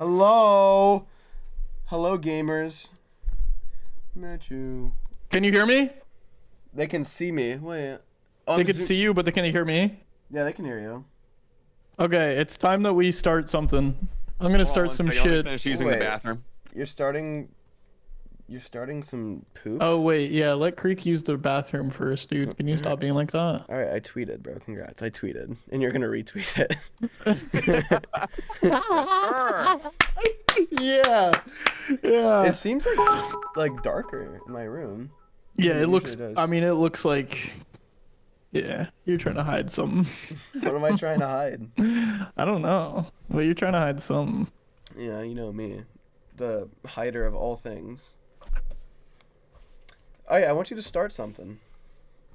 Hello. Hello, gamers. Met you. Can you hear me? They can see me. Wait. Oh, They can see you, but they can't hear me. Yeah, they can hear you. Okay, it's time that we start something. I'm gonna start some shit. Finish using Wait. the bathroom. You're starting. You're starting some poop. Oh wait, yeah, let Kreek use the bathroom first, dude. Can you mm-hmm. stop being like that? All right, I tweeted, bro. Congrats, I tweeted, and you're gonna retweet it. yeah, yeah. it seems like like darker in my room. yeah, it it looks. does. I mean, it looks like. Yeah, you're trying to hide something. What am I trying to hide? I don't know. Well, you're trying to hide something. Yeah, you know me, the hider of all things. Oh yeah, I want you to start something.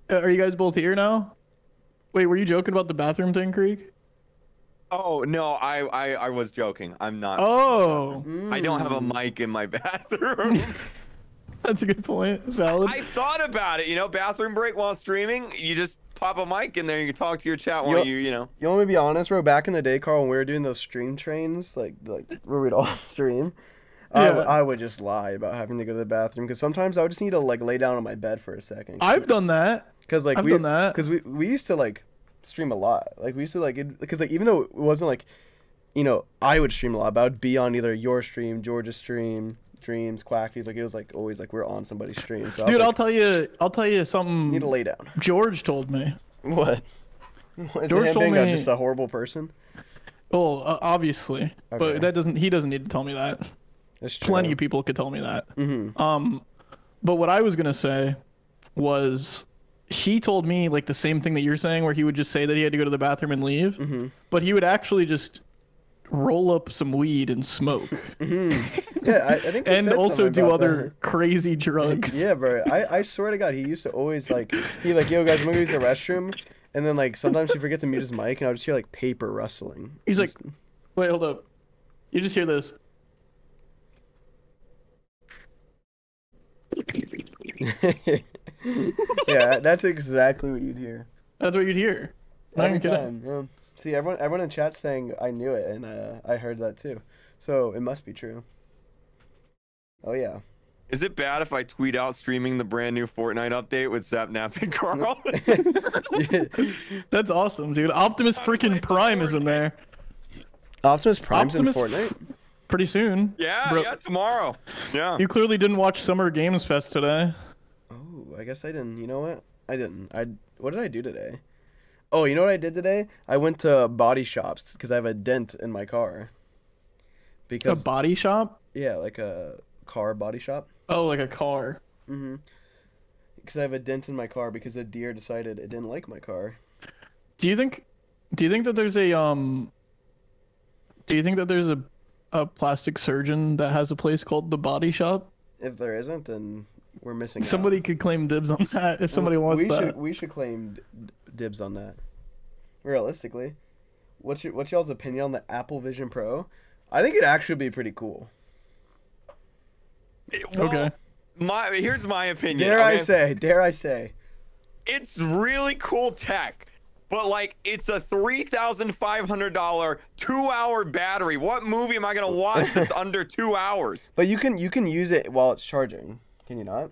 Uh, Are you guys both here now? Wait, were you joking about the bathroom thing, Kreek? Oh no, I, I I was joking. I'm not. Oh, I don't have a Mm. mic in my bathroom. that's a good point. Valid. I thought about it. You know, bathroom break while streaming. You just pop a mic in there. You can talk to your chat while Yo- you you know. You want me to be honest, bro? Back in the day, Karl, when we were doing those stream trains, like like where we'd all stream, I, Yeah. I would just lie about having to go to the bathroom because sometimes I would just need to like lay down on my bed for a second. I've done that. because like I've we done that. because we we used to like stream a lot. Like we used to like because like even though it wasn't like, you know, I would stream a lot, but I would be on either your stream, George's stream, Dreams, Quackity's. Like it was like always like we're on somebody's stream. So Dude, I'll tell you. I'll tell you something. need to lay down. George told me. What? Is George told me- just a horrible person? Oh, uh, obviously, Okay. but that doesn't. He doesn't need to tell me that. That's true. Plenty of people could tell me that. Mm-hmm. Um, but what I was gonna say was, he told me like the same thing that you're saying, where he would just say that he had to go to the bathroom and leave, Mm-hmm. but he would actually just roll up some weed and smoke, Yeah, I, I think. and also do other crazy drugs. Yeah, bro. I, I swear to God, he used to always like he like yo guys, I'm gonna use the restroom, and then like sometimes he forget to mute his mic, and I would just hear like paper rustling. He's like, wait, hold up. You just hear this. yeah, that's exactly what you'd hear That's what you'd hear. Not every even kidding. time. Yeah. See, everyone everyone in chat saying I knew it, and uh, I heard that too. So it must be true. Oh yeah. Is it bad if I tweet out streaming the brand new Fortnite update with Sapnap and Karl? That's awesome, dude. Optimus freaking Prime is in there. Optimus Prime's Optimus in Fortnite. Pretty soon. yeah, Bro- yeah, tomorrow. Yeah. You clearly didn't watch Summer Games Fest today. I guess I didn't. You know what? I didn't. I what did I do today? Oh, you know what I did today? I went to body shops because I have a dent in my car. Because a body shop? yeah, like a car body shop. Oh, like a car. Mm-hmm. Because I have a dent in my car because a deer decided it didn't like my car. Do you think? Do you think that there's a um? Do you think that there's a a plastic surgeon that has a place called the Body Shop? If there isn't, then we're missing. out. Somebody could claim dibs on that if somebody We- wants we that. Should, we should claim d- dibs on that. Realistically, what's your what's y'all's opinion on the Apple Vision Pro? I think it'd actually be pretty cool. Well, Okay. My here's my opinion. Dare I okay? say? Dare I say? it's really cool tech, but like it's a three thousand five hundred dollar two hour battery. What movie am I gonna watch that's under two hours? But you can you can use it while it's charging. Can you not?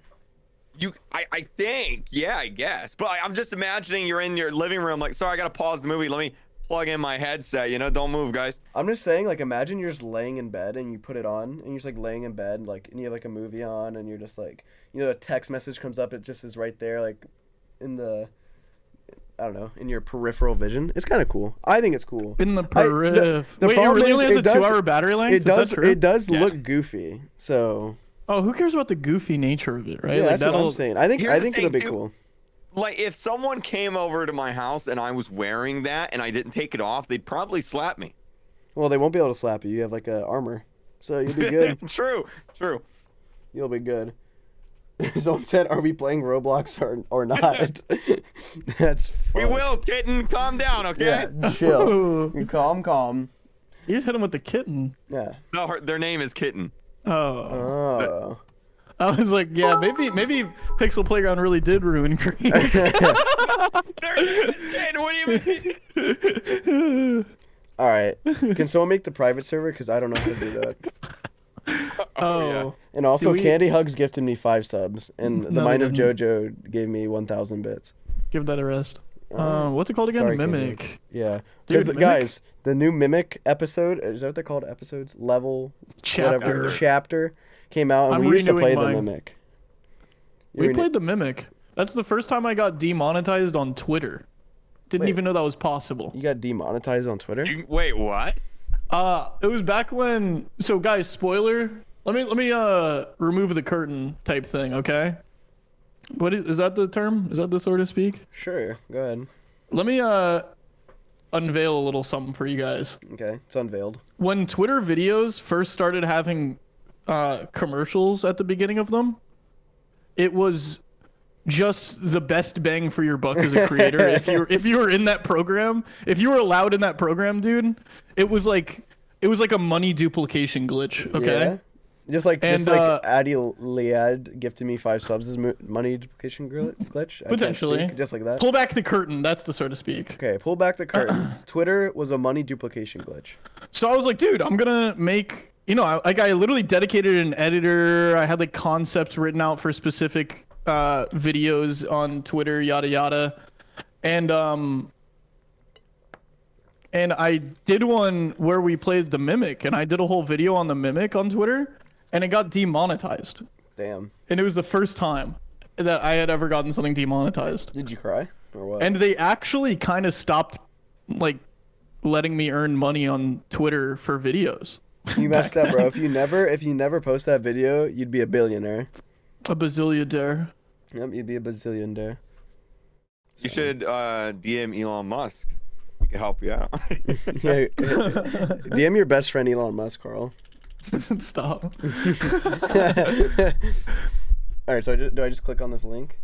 You, I, I think, yeah, I guess. But I, I'm just imagining you're in your living room, like, sorry, I gotta pause the movie. Let me plug in my headset. You know, don't move, guys. I'm just saying, like, imagine you're just laying in bed and you put it on, and you're just like laying in bed, like, and you have like a movie on, and you're just like, you know, the text message comes up, it just is right there, like, in the, I don't know, in your peripheral vision. It's kind of cool. I think it's cool. In the I- periph. the- the Wait, it really is has it a does- two-hour battery length. It Is that does. true? It does Yeah. look goofy. So Oh, who cares about the goofy nature of it, right? yeah, like that's what that'll. I'm saying. I think I think thing, it'll be too. cool. Like, if someone came over to my house and I was wearing that and I didn't take it off, they'd probably slap me. Well, they won't be able to slap you. You have like a armor, so you'll be good. true, true. You'll be good. Someone said, "Are we playing Roblox or or not?" That's We will, kitten. Calm down, okay? Yeah, chill. Calm, calm. You just hit him with the kitten. Yeah. No, her, their name is Kitten. Oh. Oh. I was like, yeah, maybe maybe Pixel Playground really did ruin Green. Their name is Kitten. What do you mean? All right. Can someone make the private server? Because I don't know how to do that. Oh, yeah. Oh. And also, we- Candy Hugs gifted me five subs, and the No, Mind of. JoJo gave me 1,000 bits. give that a rest. Uh, Uh, what's it called again? sorry, Candy. Mimic. Yeah. Dude, Mimic? guys, the new Mimic episode, is that what they're called? Episodes? Level? Chapter. Whatever. Chapter came out, and I'm we used to play renewing the. Mimic. You We renew- played the Mimic. That's the first time I got demonetized on Twitter. Didn't Wait. even know that was possible. You got demonetized on Twitter? You- wait, what? Uh, it was back when. So, guys, spoiler. Let me let me uh remove the curtain type thing. Okay. What is, is that the term? Is that the sort of speak? Sure. Go ahead. Let me uh unveil a little something for you guys. Okay. It's unveiled. When Twitter videos first started having uh commercials at the beginning of them, it was just the best bang for your buck as a creator. if you if you were in that program, if you were allowed in that program, dude, it was like it was like a money duplication glitch. Okay. Yeah. Just like just And, like uh, Addy Liad gifted me five subs as money duplication glitch. Potentially. speak, just like that. Pull back the curtain. That's the so to speak. Okay, pull back the curtain. Twitter was a money duplication glitch. So I was like, dude, I'm gonna make. You know, I- like I literally dedicated an editor. I had like concepts written out for specific uh, videos on Twitter, yada yada, and um, and I did one where we played the Mimic, and I did a whole video on the Mimic on Twitter, and it got demonetized, Damn. and it was the first time that I had ever gotten something demonetized. Did you cry or what? And they actually kind of stopped, like, letting me earn money on Twitter for videos. you messed back up, bro. If you never if you never post that video, you'd be a billionaire. A bazillionaire. Yep, you'd be a bazillionaire. You should uh, DM Elon Musk. He can help you out. Yeah. DM your best friend Elon Musk, Karl. Stop. All right, so I just, do I just click on this link?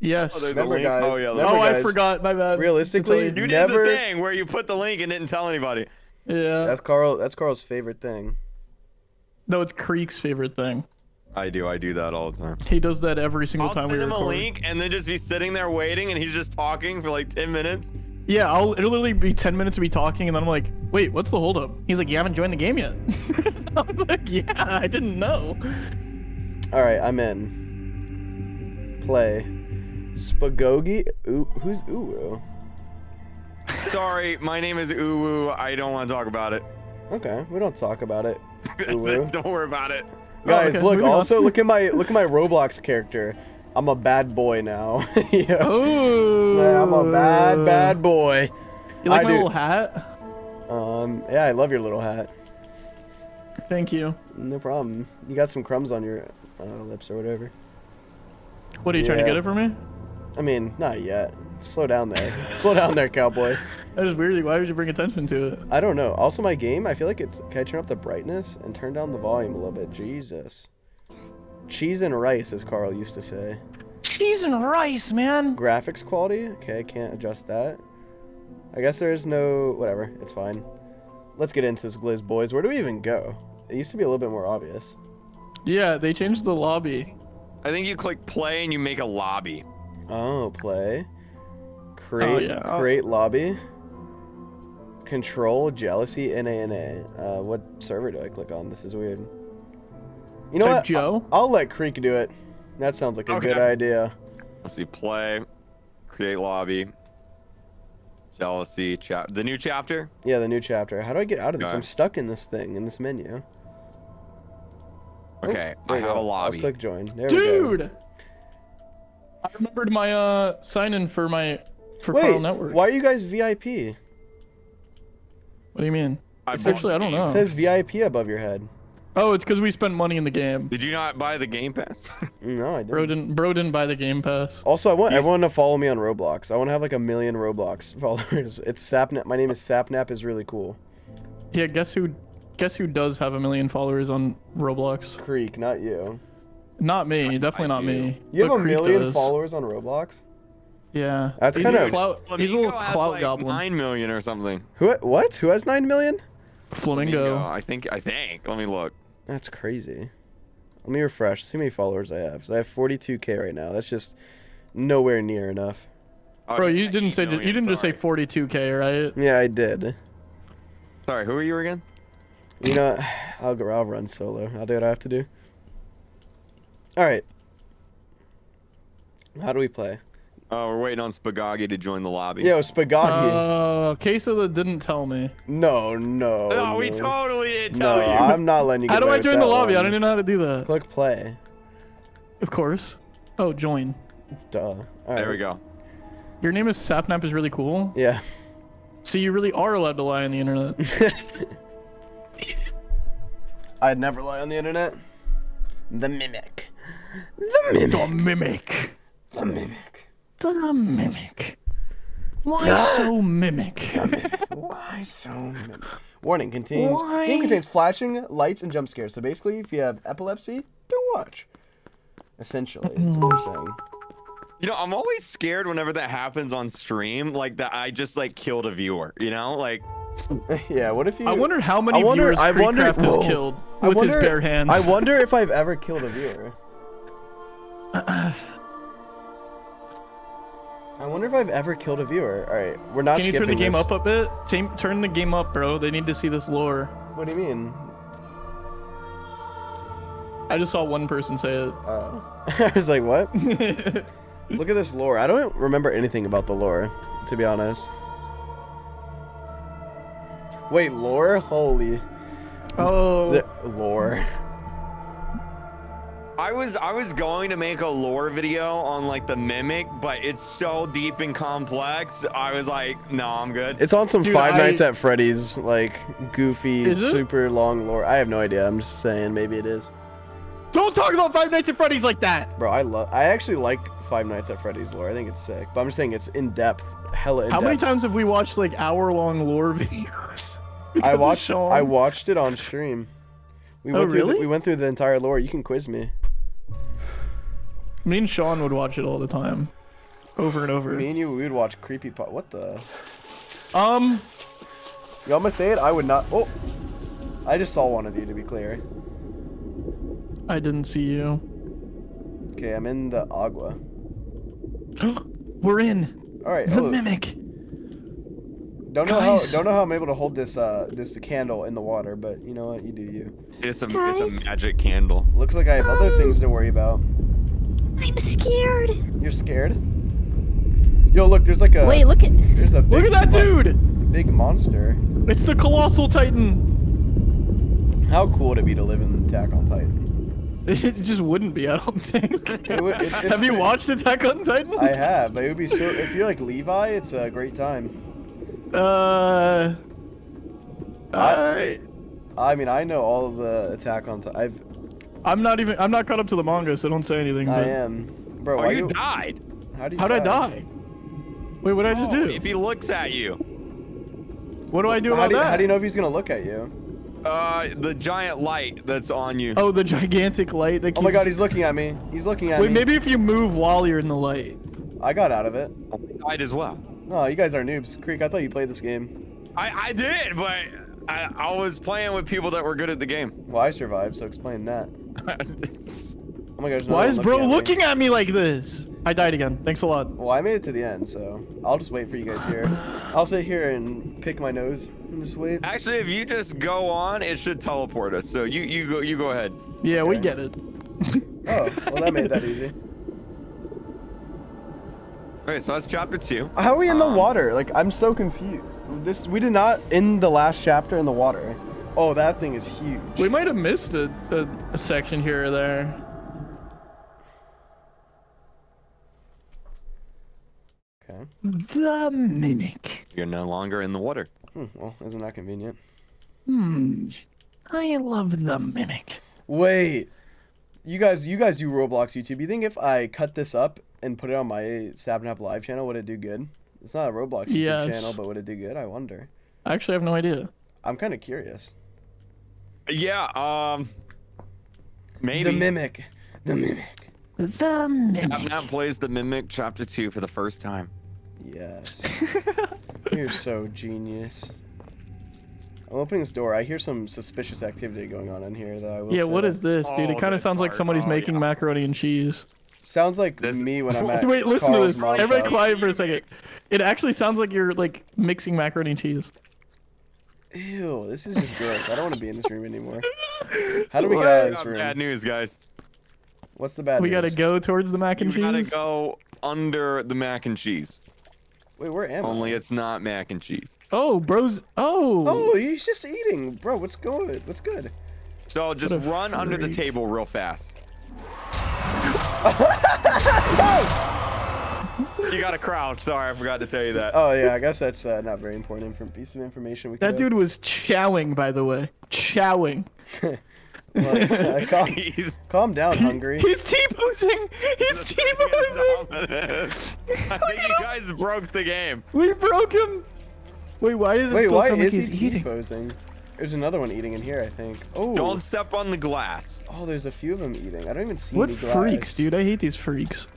Yes. Oh, there's Remember, a link. guys, Oh yeah. remember, oh, I forgot. My bad. realistically, Until You Never- did the thing where you put the link and didn't tell anybody. yeah. That's Karl. That's Karl's favorite thing. No, it's Kreek's favorite thing. I do. I do that all the time. He does that every single I'll time send him a link and then just be sitting there waiting, and he's just talking for like ten minutes. Yeah, I'll it'll literally be ten minutes of me talking, and then I'm like, "Wait, what's the holdup?" He's like, "You haven't joined the game yet." I was like, "Yeah, I didn't know." All right, I'm in. Play. Spagogi. Ooh, who's Uru? Sorry, my name is Uwu. I don't want to talk about it. Okay, we don't talk about it. That's it. Don't worry about it. Guys, oh, okay, look. moving on. Also, look at my look at my Roblox character. I'm a bad boy now. yeah. Oh. Yeah, I'm a bad bad boy. You like I my do. little hat? Um, yeah, I love your little hat. Thank you. No problem. You got some crumbs on your uh, lips or whatever. What are you trying to get it for me? I mean, not yet. Slow down there. Slow down there, cowboy. That is weird. Why would you bring attention to it? I don't know. Also, my game, I feel like it's. Can I turn up the brightness and turn down the volume a little bit? Jesus. Cheese and rice, as Karl used to say. Cheese and rice, man. Graphics quality? Okay, I can't adjust that. I guess there is no. Whatever. It's fine. Let's get into this, Glizz boys. Where do we even go? It used to be a little bit more obvious. Yeah, they changed the lobby. I think you click play and you make a lobby. Oh, play. Create, yeah. Oh. create lobby. Control, jealousy, NANA. Uh, what server do I click on? This is weird. You know what? Joe. I'll, I'll let Kreek do it. That sounds like a good idea. Let's see. Play, create lobby, jealousy, chap. The new chapter. Yeah, the new chapter. How do I get out of this? Okay. I'm stuck in this thing, in this menu. Oh, Okay, there I have go. a lobby. Let's click join. There we go. Dude. I remembered my uh sign in for my for Wait, Karl Network. why are you guys VIP? What do you mean? I Actually, I don't know. It says VIP above your head. Oh, it's because we spent money in the game. Did you not buy the Game Pass? No, I didn't. Bro didn't bro didn't buy the game pass. Also, I want He's- everyone to follow me on Roblox. I want to have like a million Roblox followers. It's Sapnap. My name is Sapnap. is really cool. Yeah, guess who guess who does have a million followers on Roblox? Kreek, not you. Not me, definitely I not do. me. You have a Kreek million does. followers on Roblox. Yeah. That's kinda- he's a little clout like, goblin. Nine million or something. Who? What? Who has nine million? Flamingo. I think. I think. Let me look. That's crazy. Let me refresh. See how many followers I have. So I have 42k right now. That's just nowhere near enough. Oh, Bro, you didn't 8 say you didn't just say 42k, right? Yeah, I did. Sorry, who are you again? You know, I'll go. I'll run solo. I'll do what I have to do. All right. How do we play? Oh, we're waiting on Spagagi to join the lobby. Yo, Spagaki. Uh, Queso that didn't tell me. no, no. no, we totally didn't No, tell you. I'm not letting you. How do I join the that lobby? I don't even know how to do that. Click play. Of course. Oh, join. Duh. All right. There we go. Your name is Sapnap is really cool. Yeah. So you really are allowed to lie on the internet. I'd never lie on the internet. The mimic. The mimic. the mimic. The mimic. The mimic. Why so mimic? Why so mimic? Warning contains Why? game contains flashing lights and jump scares. So basically, if you have epilepsy, don't watch. Essentially, that's what we're saying. You know, I'm always scared whenever that happens on stream, like that I just like killed a viewer. You know, like yeah. What if you? I wonder how many I wonder- viewers I wonder- KreekCraft has killed with wonder, his bare hands. I wonder if I've ever killed a viewer. I wonder if I've ever killed a viewer. All right, we're not Can you turn the game this. up a bit? Turn the game up, bro. They need to see this lore. What do you mean? I just saw one person say it. Oh. I was like, what? Look at this lore. I don't remember anything about the lore, to be honest. Wait, lore? Holy. oh, The, lore. I was I was going to make a lore video on like the mimic, but it's so deep and complex. I was like, no, I'm good. It's on some Dude, Five I- Nights at Freddy's, like, goofy, super long lore. I have no idea. I'm just saying, maybe it is. don't talk about Five Nights at Freddy's like that. Bro, I love. I actually like Five Nights at Freddy's lore. I think it's sick. But I'm just saying it's in depth, hella in How depth. many times have we watched like hour-long lore videos? I watched. I watched it on stream. We Oh, went through. The, really? we went through the entire lore. You can quiz me. Me and Sean would watch it all the time, over and over. Me and you, we would watch creepy. Po- what the? Um, Y'all must say it. I would not. Oh, I just saw one of you. To be clear. I didn't see you. Okay, I'm in the agua. We're in All right. the oh, mimic. don't know how. Don't know how I'm able to hold this. Uh, this candle in the water. But you know what? You do you. It's a Guys? it's a magic candle. Looks like I have other things to worry about. I'm scared. You're scared? Yo, look. There's like a. Wait, look at. There's a. Big Look at that dude! Big monster. It's the colossal titan. How cool would it be to live in Attack on Titan? It just wouldn't be, I don't think. It would- it- it's Have you watched Attack on Titan? I have, but it would be so. If you're like Levi, it's a great time. Uh. I, I mean, I know all of the Attack on Titan. I've. I'm not even. I'm not caught up to the manga, so don't say anything. I but- am. Bro, Oh, why you died. How do you How'd I die? Wait, what did I just do? If he looks at you, What do I do How about do, you, that? how do you know if he's gonna look at you? uh, the giant light that's on you. Oh, the gigantic light that keeps... Oh my god, he's looking at me. He's looking at Wait, me. maybe if you move while you're in the light. I got out of it. I died as well. Oh, you guys are noobs. Kreek, I thought you played this game. I I did, but I, I was playing with people that were good at the game. Well, I survived, so explain that. It's- Oh my gosh. Why is bro at looking at me like this? I died again. Thanks a lot. Well, I made it to the end, so I'll just wait for you guys here. I'll sit here and pick my nose and just wait. Actually, if you just go on, it should teleport us. So you you go you go ahead. Yeah, we get it. Oh, well, that made that easy. Okay, so that's chapter two. How are we in the Um, water? Like, I'm so confused. This we did not end the last chapter in the water. Oh, that thing is huge. we might have missed a, a, a section here or there. Okay. The mimic. You're no longer in the water. Hmm, well, isn't that convenient? Hmm. I love the mimic. Wait. You guys, you guys do Roblox YouTube. You think if I cut this up and put it on my Sapnap Live channel, would it do good? It's not a Roblox YouTube Yes. channel, but would it do good? I wonder. I actually have no idea. I'm kind of curious. Yeah. Um. Maybe. The mimic. The mimic. The Sapnap plays the mimic chapter two for the first time. Yes. You're so genius. I'm opening this door. I hear some suspicious activity going on in here, though. I will Yeah, say what that. is this, dude? Oh, it kind of this sounds like somebody's Oh, making yeah. macaroni and cheese. Sounds like This- me when I'm at. Wait, listen Karl's to this. mom's Everybody house. quiet for a second. It actually sounds like you're like mixing macaroni and cheese. Ew, this is just gross. I don't want to be in this room anymore. How do we get out of this room? Bad news, guys. What's the bad news? we news? gotta go towards the mac and You cheese? We gotta go under the mac and cheese. Wait, where am Only I? it's not mac and cheese. Oh, bros. Oh. Oh, he's just eating, bro. What's good? What's good? So just a run under the table real fast. you gotta crouch. Sorry, I forgot to tell you that. Oh yeah, I guess that's uh, not very important inf- piece of information. We That could dude was chowing, by the way. Chowing. Well, calm, He's calm down, hungry. He's T-posing. He's T-posing. I think you guys broke the game. We broke him. Wait, why is it Wait, still why like is he's he eating? posing? There's another one eating in here, I think. Oh, Don't step on the glass. oh, there's a few of them eating. I don't even see What any glass. freaks, dude? I hate these freaks.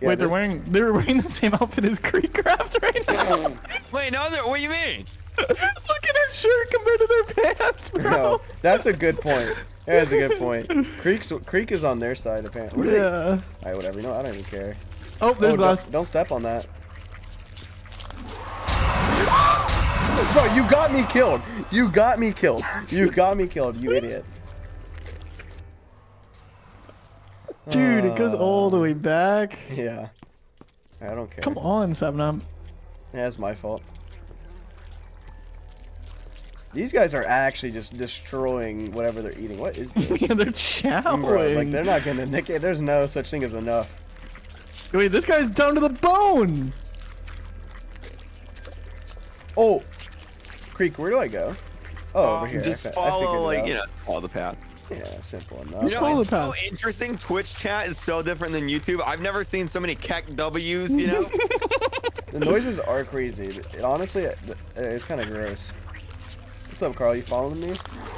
Yeah, Wait, they're wearing they're wearing the same outfit as KreekCraft right now. Wait, no, there- what do you mean? Look at his shirt compared to their pants, bro. No, that's a good point. That's a good point. Kreek's Kreek is on their side apparently. Where are they- Yeah. All right, whatever. You know, I don't even care. Oh, there's oh, glass. don't, don't step on that. Bro, you got me killed. You got me killed. You got me killed. You idiot. Dude, it goes all the Uh, way back. Yeah. I don't care. Come on, Seven Up. Yeah, it's my fault. These guys are actually just destroying whatever they're eating. What is this? yeah, they're chowing. Bro, like they're not gonna nick it. There's no such thing as enough. Wait, this guy's down to the bone. Oh, Kreek, where do I go? Oh, over Um, here. Just fi- follow, like, out. you know, follow the path. Yeah, simple enough. You know, follow it's so interesting. Twitch chat is so different than YouTube. I've never seen so many keck W's, you know? The noises are crazy. It, it honestly, it, it's kind of gross. What's up, Karl? You following me?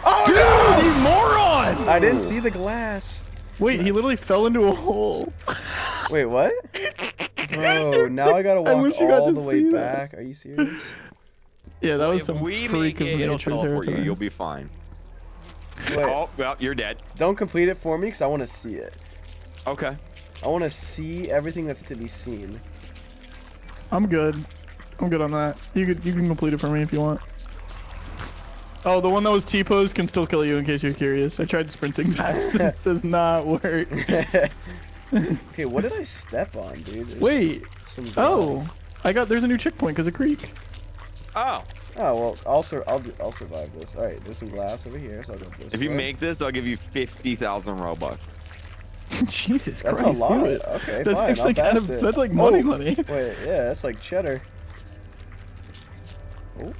Oh dude, You moron! I didn't see the glass. Wait, he literally fell into a hole. Wait, what? Bro, now I gotta walk wish you got all the see way that. back. Are you serious? Yeah, that was if some we freak make of it, it'll nature teleport you. territory. You'll be fine. Wait, Oh, well, you're dead. don't complete it for me because I want to see it. Okay. I want to see everything that's to be seen. I'm good. I'm good on that. You could you can complete it for me if you want. Oh, the one that was T-posed can still kill you in case you're curious. I tried sprinting past it. Does not work. okay, what did I step on, dude? There's Wait. some Oh. I got there's a new checkpoint because of Kreek. Oh, Oh well, I'll sur- I'll do- I'll survive this. All right, there's some glass over here, so I'll go this if you make this, I'll give you 50,000 Robux. Jesus That's Christ. a lot. do it. Okay, That's fine. actually I'll kind of it. that's like money Oh, money. Wait, yeah, that's like cheddar. Oh.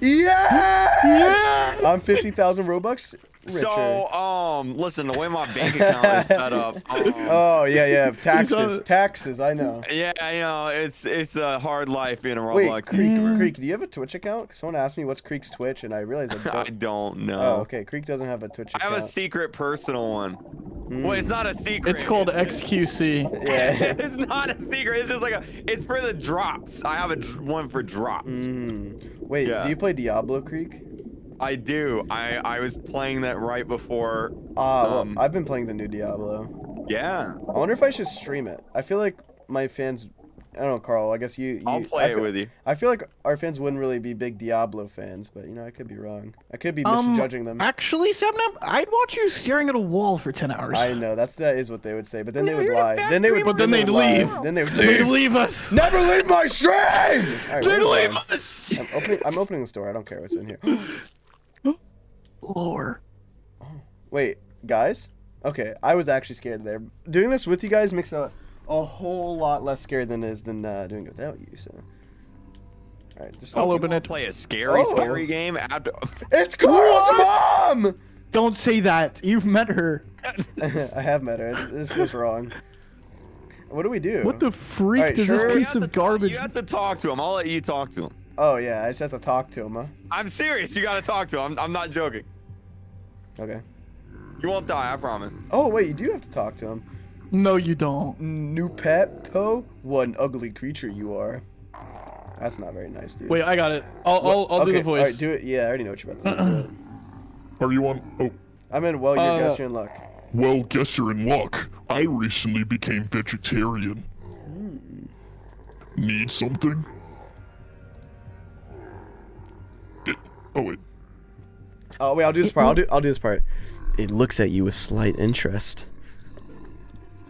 Yeah! Yeah. I'm fifty thousand robux richer. So, um, listen, the way my bank account is set up, um, oh yeah, yeah, taxes, taxes. I know. yeah, you know, it's it's a hard life being a Wait, Kreek, Yeah. Kreek, do you have a Twitch account? 'Cause someone asked me what's Kreek's Twitch, and I realized I I don't. I don't know. Oh, okay. Kreek doesn't have a Twitch account. I have a secret personal one. Hmm. Well, it's not a secret. It's called XQC. Yeah. it's not a secret. It's just like a. It's for the drops. I have a one for drops. Mm. Wait, Yeah. do you play Diablo Kreek? I do. I I was playing that right before. Well, Um, I've been playing the new Diablo. Yeah. I wonder if I should stream it. I feel like my fans. I don't know, Karl. I guess you. you I'll I play it feel- with you. I feel like our fans wouldn't really be big Diablo fans, but you know, I could be wrong. I could be Um, misjudging them. Actually, Seven Up, I'd watch you staring at a wall for ten hours. I know that's that is what they would say, but then they would lie. Then they would. But then they they'd leave. Then they would They'd leave. leave us. Never leave my stream. All right, They'd leave us. I'm opening. I'm opening the store. I don't care what's in here. Lore. Wait, guys. Okay, I was actually scared there. Doing this with you guys makes a a whole lot less scary than it is than uh, doing it without you. So. All right, just. I'll open wanna it. Play a scary, Oh. scary game after. It's Karl's mom. Don't say that. You've met her. I have met her. It's, it's just wrong. What do we do? What the freak Alright, does sure. this You You piece of garbage? You have to talk to him. I'll let you talk to him. Oh yeah, I just have to talk to him. Huh? I'm serious. You gotta talk to him. I'm, I'm not joking. Okay. You won't die. I promise. Oh wait, you do have to talk to him. No, you don't. New pet, Po? What an ugly creature you are. That's not very nice, dude. Wait, I got it. I'll I'll, I'll do the voice. Alright, do it. Yeah, I already know what you're about to do. do. Are you on? Oh, I'm in. Well, your Uh, guess you're in luck. well, guess you're in luck. I recently became vegetarian. Need something? Oh wait. Oh wait, I'll do this part. I'll do. I'll do this part. It looks at you with slight interest.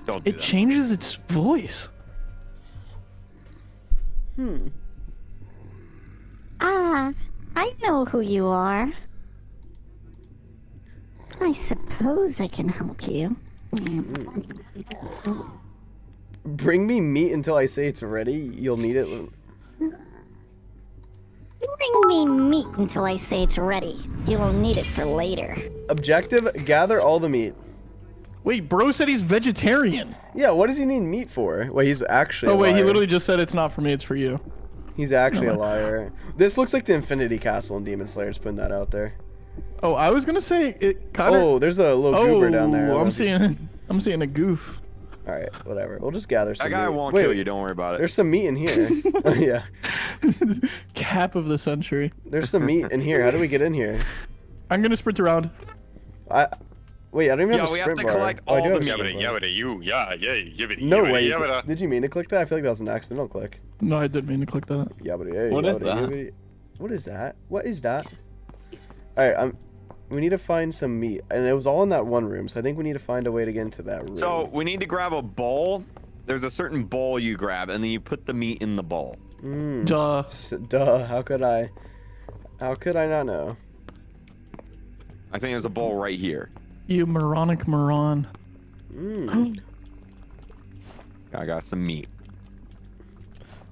Don't do It that. changes its voice. Hmm. Ah, I know who you are. I suppose I can help you. Bring me meat until I say it's ready. You'll need it. Bring me meat until I say it's ready. You will need it for later. Objective: gather all the meat. Wait, bro said he's vegetarian. Yeah. What does he need meat for? Well, he's actually. Oh a wait, he literally just said it's not for me, it's for you. He's actually a liar. This looks like the Infinity Castle in Demon Slayer. Just putting that out there. Oh, I was gonna say it kind of. Oh, there's a little goober down there. Oh, I'm seeing, I'm seeing a goof. All right, whatever. We'll just gather some. That guy meat. won't Wait, kill you. Don't worry about it. There's some meat in here. Oh, yeah, Cap of the century. there's some meat in here. How do we get in here? I'm gonna sprint around. I wait. I don't even Yeah, have a we have to bar. collect Oh, I all do the have a meat. sprint Yabbity, bar. you, yeah, yeah, yibbity, No yibbity, way. you yibbity. cl- Did you mean to click that? I feel like that was an accidental click. No, I didn't mean to click that. Yabbity, hey, What is yabbity, that? yabbity. What is that? What is that? All right, um, we need to find some meat, and it was all in that one room. So I think we need to find a way to get into that room. So we need to grab a bowl. There's a certain bowl you grab, and then you put the meat in the bowl. Mm, Duh. s- duh. How could I? How could I not know? I think there's a bowl right here. You moronic moron. Mm. I got some meat.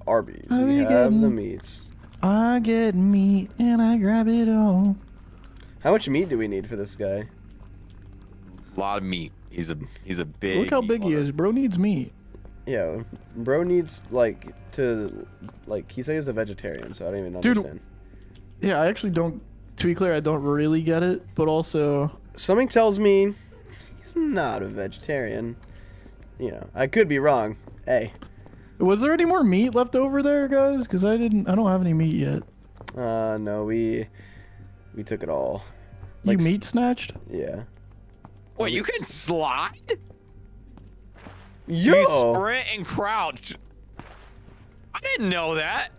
Arby's. Are We we have the meats. I get meat and I grab it all. How much meat do we need for this guy? A lot of meat. He's a he's a big. Look how big he is. Bro needs meat. Yeah, bro needs like to like he said he's a vegetarian, so I don't even Dude. understand. Yeah, I actually don't. To be clear, I don't really get it, but also, Something tells me he's not a vegetarian. You know, I could be wrong. Hey, was there any more meat left over there, guys? Because I didn't. I don't have any meat yet. uh, no, we we took it all. You Like s- meat snatched? Yeah. Wait, you can slide? Yo. You sprint and crouch. I didn't know that.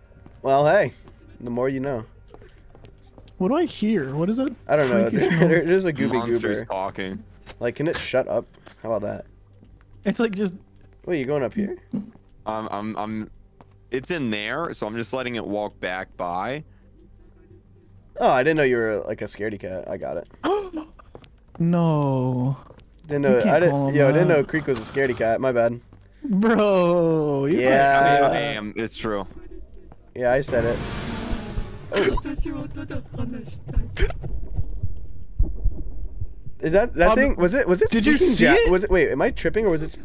Well, hey, the more you know. What do I hear? What is that? I don't know. freakish There- noise? There's a gooby Monsters goober. talking. Like, can it shut up? How about that? It's like just. Wait, you going up here? Um, I'm I'm. It's in there, so I'm just letting it walk back by. Oh, I didn't know you were like a scaredy cat. I got it. no, Didn't know. I didn't. him Yo, I didn't know Kreek was a scaredy cat. My bad. bro. You Yeah. I, mean, I am. It's true. Yeah, I said it. Oh. Is that that Um, thing? Was it? Was it? did you see Ja- it? Was it? Wait, am I tripping or was it?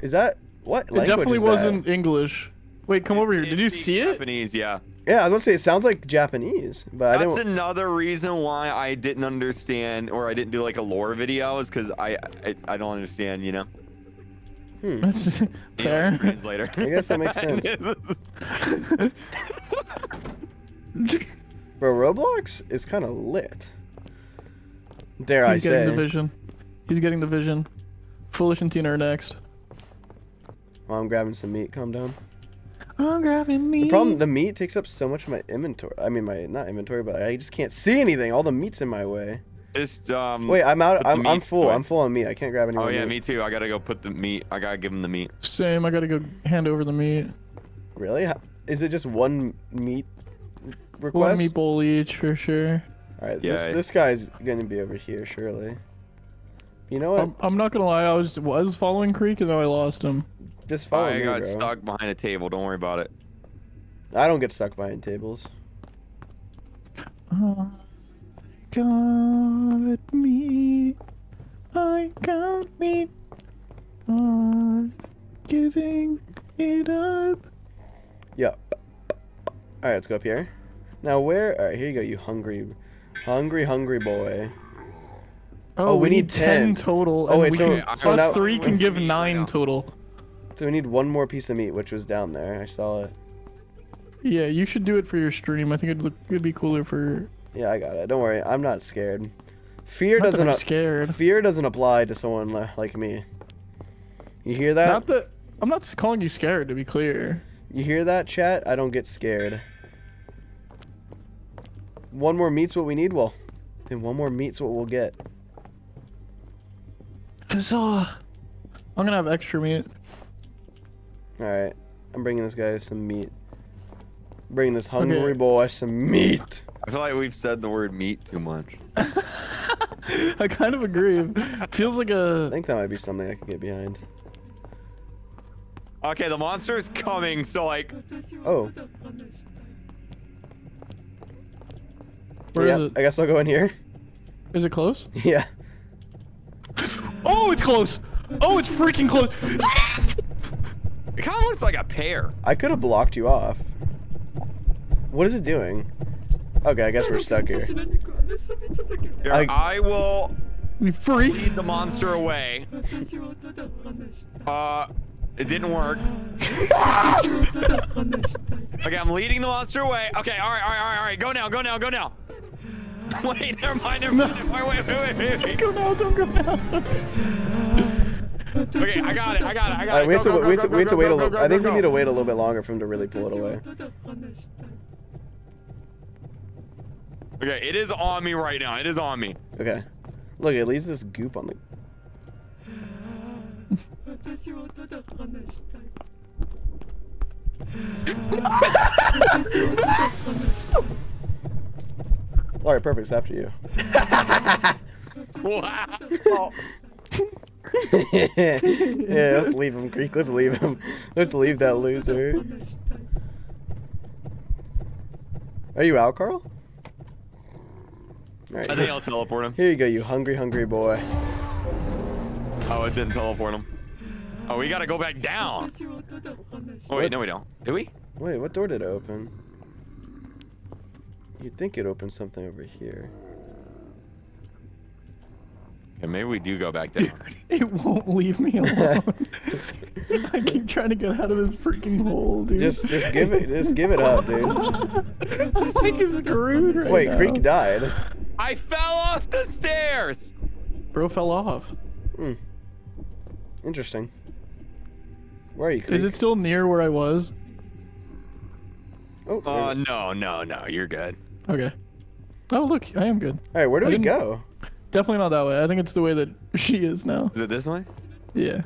Is that what It definitely is wasn't English. Wait, come over here. Did you speaks see it? Japanese, yeah. Yeah, I was gonna say it sounds like Japanese, but I That's didn't. another reason why I didn't understand or I didn't do like a lore video is because I, I I don't understand, you know. Hmm. That's You know, fair. Translator. I guess that makes sense. Bro, Roblox is kind of lit. Dare I say? He's getting the vision. He's getting the vision. Foolish and Tina are next. While I'm grabbing some meat. Calm down. I'm grabbing meat. The problem, the meat takes up so much of my inventory. I mean, my not inventory, but I just can't see anything. All the meat's in my way. Just um. Wait, I'm out. put I'm, I'm full. away. I'm full on meat. I can't grab any Oh yeah, meat. me too. I gotta go put the meat. I gotta give him the meat. Same. I gotta go hand over the meat. Really? Is it just one meat request? One meat bowl each for sure. All right, Yeah. this this guy's gonna be over here surely. You know what? I'm, I'm not gonna lie. I was was following Kreek and then I lost him. Just follow I me, got bro. stuck behind a table. Don't worry about it. I don't get stuck behind tables. Oh, I got me. I got me. I'm giving it up. Yeah. All right, let's go up here. Now where? All right, here you go. You hungry, hungry, hungry boy. Oh, Oh, we, we need need 10, 10. total. Oh, and wait, we so- can, so plus now- 3 can give 9 now. total. So we need one more piece of meat, which was down there. I saw it. Yeah, you should do it for your stream. I think it'd look it'd be cooler for. Yeah, I got it. Don't worry. I'm not scared. Fear Not doesn't. Scared. Fear doesn't apply to someone like me. You hear that? Not that I'm not calling you scared. To be clear. You hear that, chat? I don't get scared. one more meat's what we need, well, then one more meat's what we'll get. Huzzah! I'm gonna have extra meat. All right, I'm bringing this guy some meat. Bringing this hungry Okay. boy some meat. I feel like we've said the word meat too much. I kind of agree. Feels like a. I think that might be something I can get behind. Okay, the monster's coming, so like, Oh, Where is yeah. it? I guess I'll go in here. Is it close? Yeah. Oh, it's close. Oh, it's freaking close. It kind of looks like a pear. I could have blocked you off. What is it doing? Okay, I guess we're stuck here. Here, I- I will We freak. lead the monster away. Uh, it didn't work. okay, I'm leading the monster away. Okay, all right, all right, all right, all right. Go now, go now, go now. Wait, never mind, never mind. Never mind. Wait, wait, wait, wait, wait. Go now, don't go now. Okay, I got it, I got it, I got All right, it. we have Go, to, go, we have go, to, we have go, to wait a little. I think go, we need to wait a little bit longer for him to really pull it away. Okay, it is on me right now. It is on me. Okay. Look, it leaves this goop on the. All right, perfect. It's after you. Wow. yeah, let's leave him, Greek. Let's leave him. Let's leave that loser. Are you out, Karl? Right. I think I'll teleport him. Here you go, you hungry, hungry boy. Oh, it didn't teleport him. Oh, we gotta go back down. Oh, wait, no, we don't. Do we? Wait, what door did it open? You'd think it opened something over here. Okay, maybe we do go back down. It won't leave me alone. I keep trying to get out of this freaking hole, dude. Just, just give it, just give it up, dude. this thing is screwed right Wait, now. Kreek died. I fell off the stairs. Bro fell off. Hmm. Interesting. Where are you, Kreek? Is it still near where I was? Oh, Uh, no, no, no. You're good. Okay. Oh, look, I am good. All right, where do I we didn't- go? Definitely not that way. I think it's the way that she is now. Is it this way? Yeah.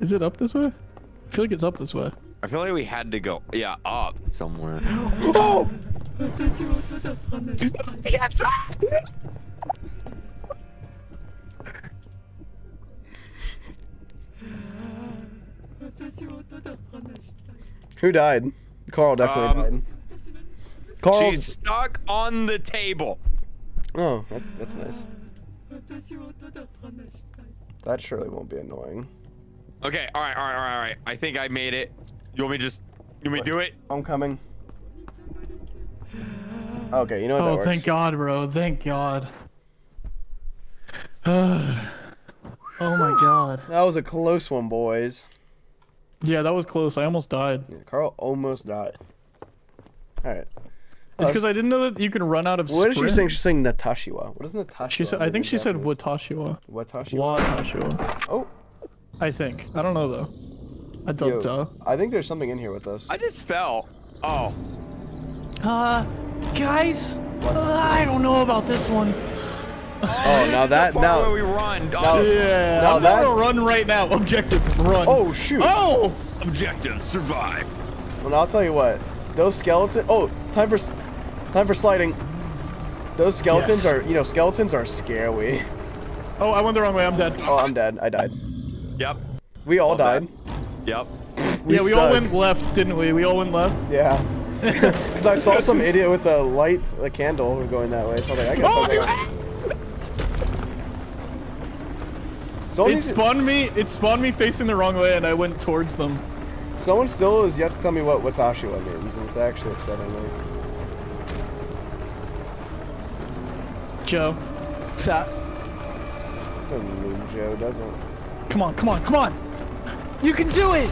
Is it up this way? I feel like it's up this way. I feel like we had to go, yeah, up somewhere. Oh! Who died? Karl definitely Um, died. Karl. She's stuck on the table. Oh, that, that's nice. That surely won't be annoying. Okay, all right, all right, all right, all right. I think I made it. You want me to just, you want me to do it? I'm coming. Okay, you know what that Oh, thank God, bro. Thank God. oh my God. That was a close one, boys. Yeah, that was close. I almost died. Yeah, Karl almost died. All right. It's because I didn't know that you can run out of What is she saying? She's saying Natashiwa. What is Natashiwa? She said, I think in she said Japanese? Watashiwa. Watashiwa. Watashiwa. Oh, I think. I don't know though. I don't know. I think there's something in here with us. I just fell. Oh, Uh, guys, uh, I don't know about this one. Oh, now this is the that now. where we run. now- Oh, Yeah, Now I'm that- gonna run right now. Objective, run. Oh shoot. Oh! objective, survive. Well, I'll tell you what. Those skeletons. Oh, time for, time for sliding. Those skeletons Yes. are, you know, skeletons are scary. Oh, I went the wrong way. I'm dead. Oh, I'm dead. I died. Yep, We all Well died. yep. We yeah, we all went left, didn't we? We all went left. Yeah. Because I saw some idiot with a light, a candle going that way. So I was like, I guess Oh, I'll go. my- Someone, it needs to- spawned me. It spawned me facing the wrong way, and I went towards them. someone still is yet to tell me what Watashiwa means, and it's actually upsetting me. Joe, sat. Doesn't mean Joe doesn't. Come on, come on, come on. You can do it.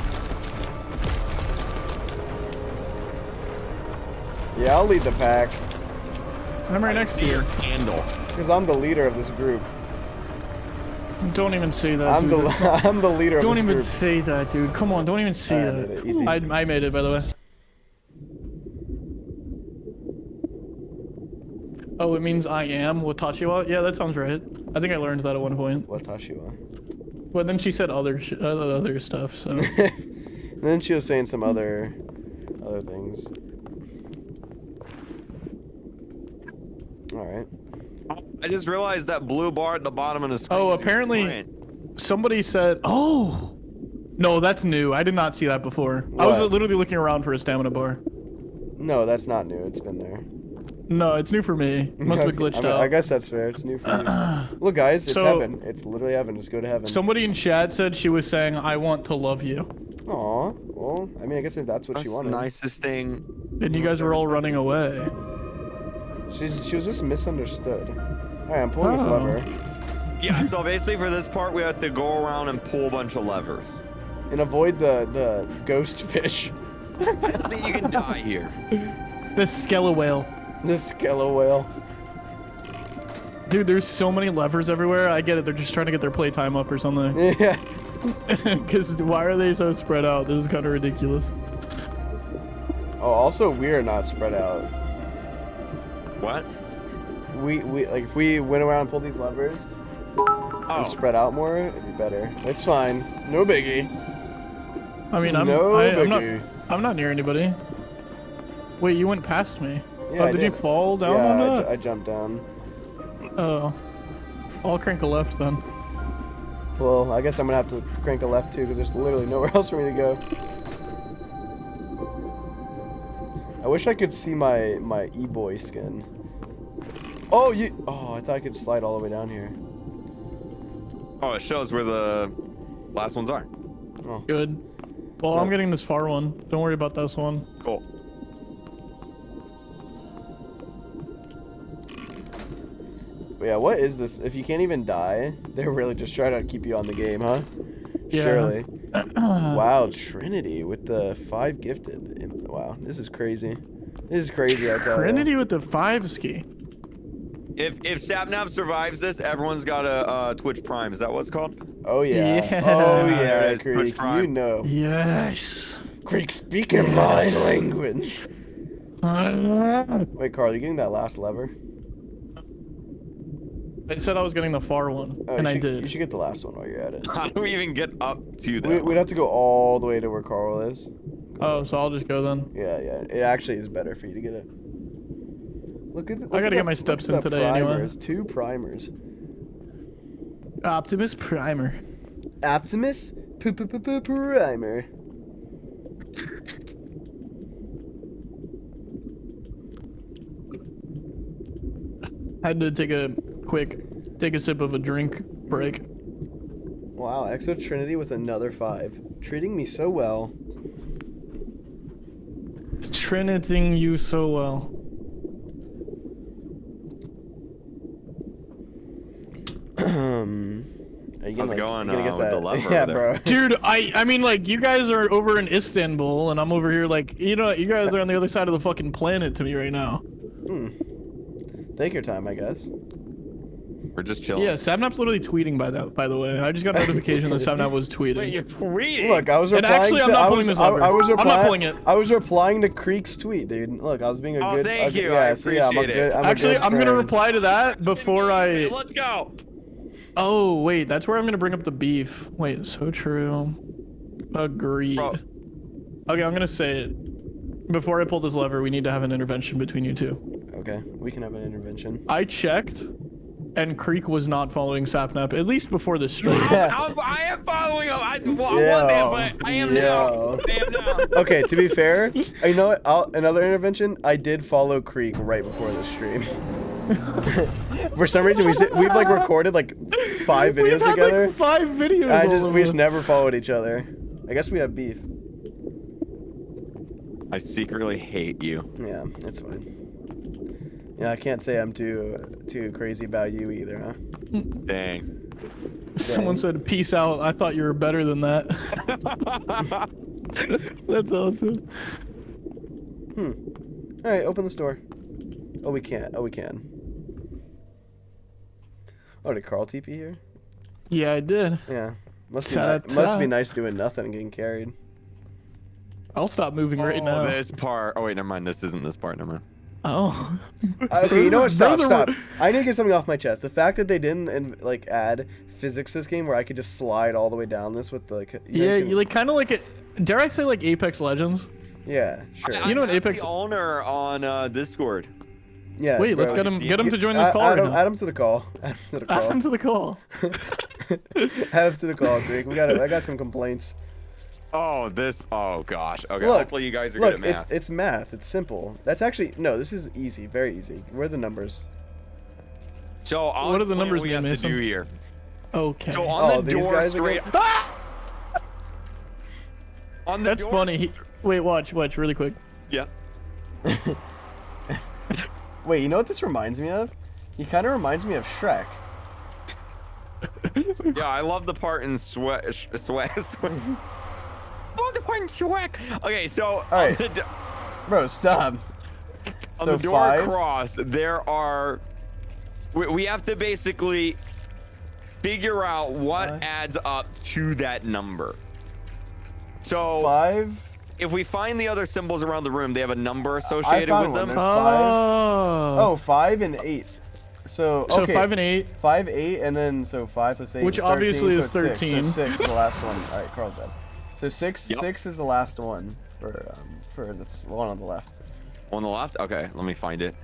Yeah, I'll lead the pack. I'm right next to you. Candle. Because I'm the leader of this group. Don't even say that. I'm dude. the I'm the leader Don't even group. say that, dude. Come on, don't even say that. I, I made it, by the way. Oh, it means I am Watachiwa? Yeah, that sounds right. I think I learned that at one point. Watashiwa. But then she said other sh- uh, other stuff, so. and then she was saying some other other things. All right. I just realized that blue bar at the bottom of the screen. Oh, apparently- Somebody said, "Oh, no, that's new. I did not see that before. I was literally looking around for a stamina bar. No, that's not new. It's been there. No, it's new for me. Must have been glitched I, mean, out. I guess that's fair. It's new for you. Look, guys, it's So- heaven. It's literally heaven. Just go to heaven. Somebody in chat said she was saying, "I want to love you," Aw. Well, I mean, I guess if that's what That's she the wanted. nicest thing. and you guys were all running away. She's, she was just misunderstood. All right, I'm pulling this Oh. lever. Yeah, so basically for this part, we have to go around and pull a bunch of levers. And avoid the, the ghost fish. I think you can die here. The skella whale. The skella whale. Dude, there's so many levers everywhere. I get it. They're just trying to get their playtime up or something. Yeah. Because why are they so spread out? This is kind of ridiculous. Oh, also, we are not spread out. What? We, we like if we went around and pulled these levers and Oh, spread out more, it'd be better. It's fine. No biggie. I mean, I'm No I, I'm not. I'm not near anybody. Wait, you went past me. Yeah, oh, I did, you fall down yeah, on I, that? ju- I jumped down. Oh, I'll crank a left then. Well, I guess I'm gonna have to crank a left too, because there's literally nowhere else for me to go. I wish I could see my my e-boy skin. Oh, you. Oh, I thought I could slide all the way down here. oh, it shows where the last ones are. Oh. Good. Well, I'm getting this far one. Don't worry about this one. Cool. But yeah, what is this? If you can't even die, they're really just trying to keep you on the game, huh? Yeah. Surely. Wow, Trinity with the five gifted. Wow, this is crazy. This is crazy. I tell. Trinity with the five ski. If if Sapnap survives this, everyone's got a uh, Twitch Prime. Is that what it's called? Oh yeah. Yeah. Oh There yeah, is, Twitch Kreek. You know. Yes. Kreek speaking my language. Wait, Karl, you getting that last lever? Said I was getting the far one, Oh, and you I should, did. You should get the last one while you're at it. How do we even get up to that? We, we'd have to go all the way to where Karl is. Oh, so I'll just go then. Yeah, yeah. It actually is better for you to get it. Look at. The, look gotta at get the- my steps in the today anyway. Two primers. Optimus Primer. Optimus P- P- P- P- Primer. Had to take a quick, take a sip of a drink break. Wow, Exo Trinity with another five. Treating me so well. Triniting you so well. Um, Are you How's it like, going, you uh, get with the that? yeah, there? bro. Dude, I I mean like you guys are over in Istanbul and I'm over here like you know you guys are on the other side of the fucking planet to me right now. Hmm. Take your time, I guess. We're just chilling. Yeah, Sapnap's literally tweeting by that by the way. I just got a notification that Sapnap was tweeting. Wait, you're tweeting. Look, I was And actually, to. I'm not I pulling was, this I, lever. I was I'm not replying. pulling it. I was replying to Kreek's tweet, dude. Look, I was being a Oh, good. thank a- you, Yeah, I see, I'm a appreciate good. it. I'm a Actually, good I'm gonna reply to that before I. Let's go. Oh wait, that's where I'm gonna bring up the beef. Wait, so true. Agreed. Bro. Okay, I'm gonna say it. Before I pull this lever, we need to have an intervention between you two. Okay, we can have an intervention. I checked, and Kreek was not following Sapnap, at least before this stream. Yeah. I'm, I am following him. I, well, Yeah. I wasn't, but I am now. I am now. Okay, to be fair, uh, you know what? I'll, another intervention. I did follow Kreek right before the stream. For some reason, we we've like recorded like five We've videos had, together. Like five videos. I just we just never followed each other. I guess we have beef. I secretly hate you. Yeah, it's fine. Yeah, I can't say I'm too too crazy about you either, huh? Dang. Someone said, "Peace out." I thought you were better than that. That's awesome. Hmm. All right, open the store. Oh, we can't. Oh, we can. Oh, did Karl TP here? Yeah, I did. Yeah. Must be, Ta- ni- must be nice doing nothing and getting carried. I'll stop moving right oh, now. this part. Oh wait, never mind. This isn't this part. Never mind. Oh. Okay, you know what? Stop, stop. I need to get something off my chest. The fact that they didn't and like add physics this game where I could just slide all the way down this with the like. You know, Yeah, you can- you like kind of like it. Dare I say like Apex Legends? Yeah, sure. I- You know what Apex- The owner on uh, Discord. yeah. Wait, let's get him get him to join Add- this call add right him, add him to the call. Add him to the Add call. him to the call. add him to the call, Greg. We got. I got some complaints. Oh, this. Oh gosh. Okay. Look, hopefully you guys are Look, good at it's math. it's math. It's simple. That's actually no. This is easy. Very easy. Where are the numbers? so I'll What are the numbers what we have to do here. Okay. So on Oh, the these door guys straight. again? Ah! On the That's door- funny. He, wait, watch, watch, really quick. Yeah. Wait, you know what this reminds me of? He kind of reminds me of Shrek. Yeah, I love the part in sweat. Sweat. sweat. I love the part in Shrek. Okay, so right. on the, do- Bro, stop. on So the door five? across, there are. We, we have to basically figure out what Five. adds up to that number. So Five. if we find the other symbols around the room, they have a number I associated found with one. them. There's five. Oh. Oh, five and eight. So So okay. five and eight. Five, eight, and then so five plus eight. Which is 13, obviously so is it's six. So six is the last one. All right, Karl's dead. So six, Yep. six is the last one for um, for this one on the left. On the left? Okay, let me find it.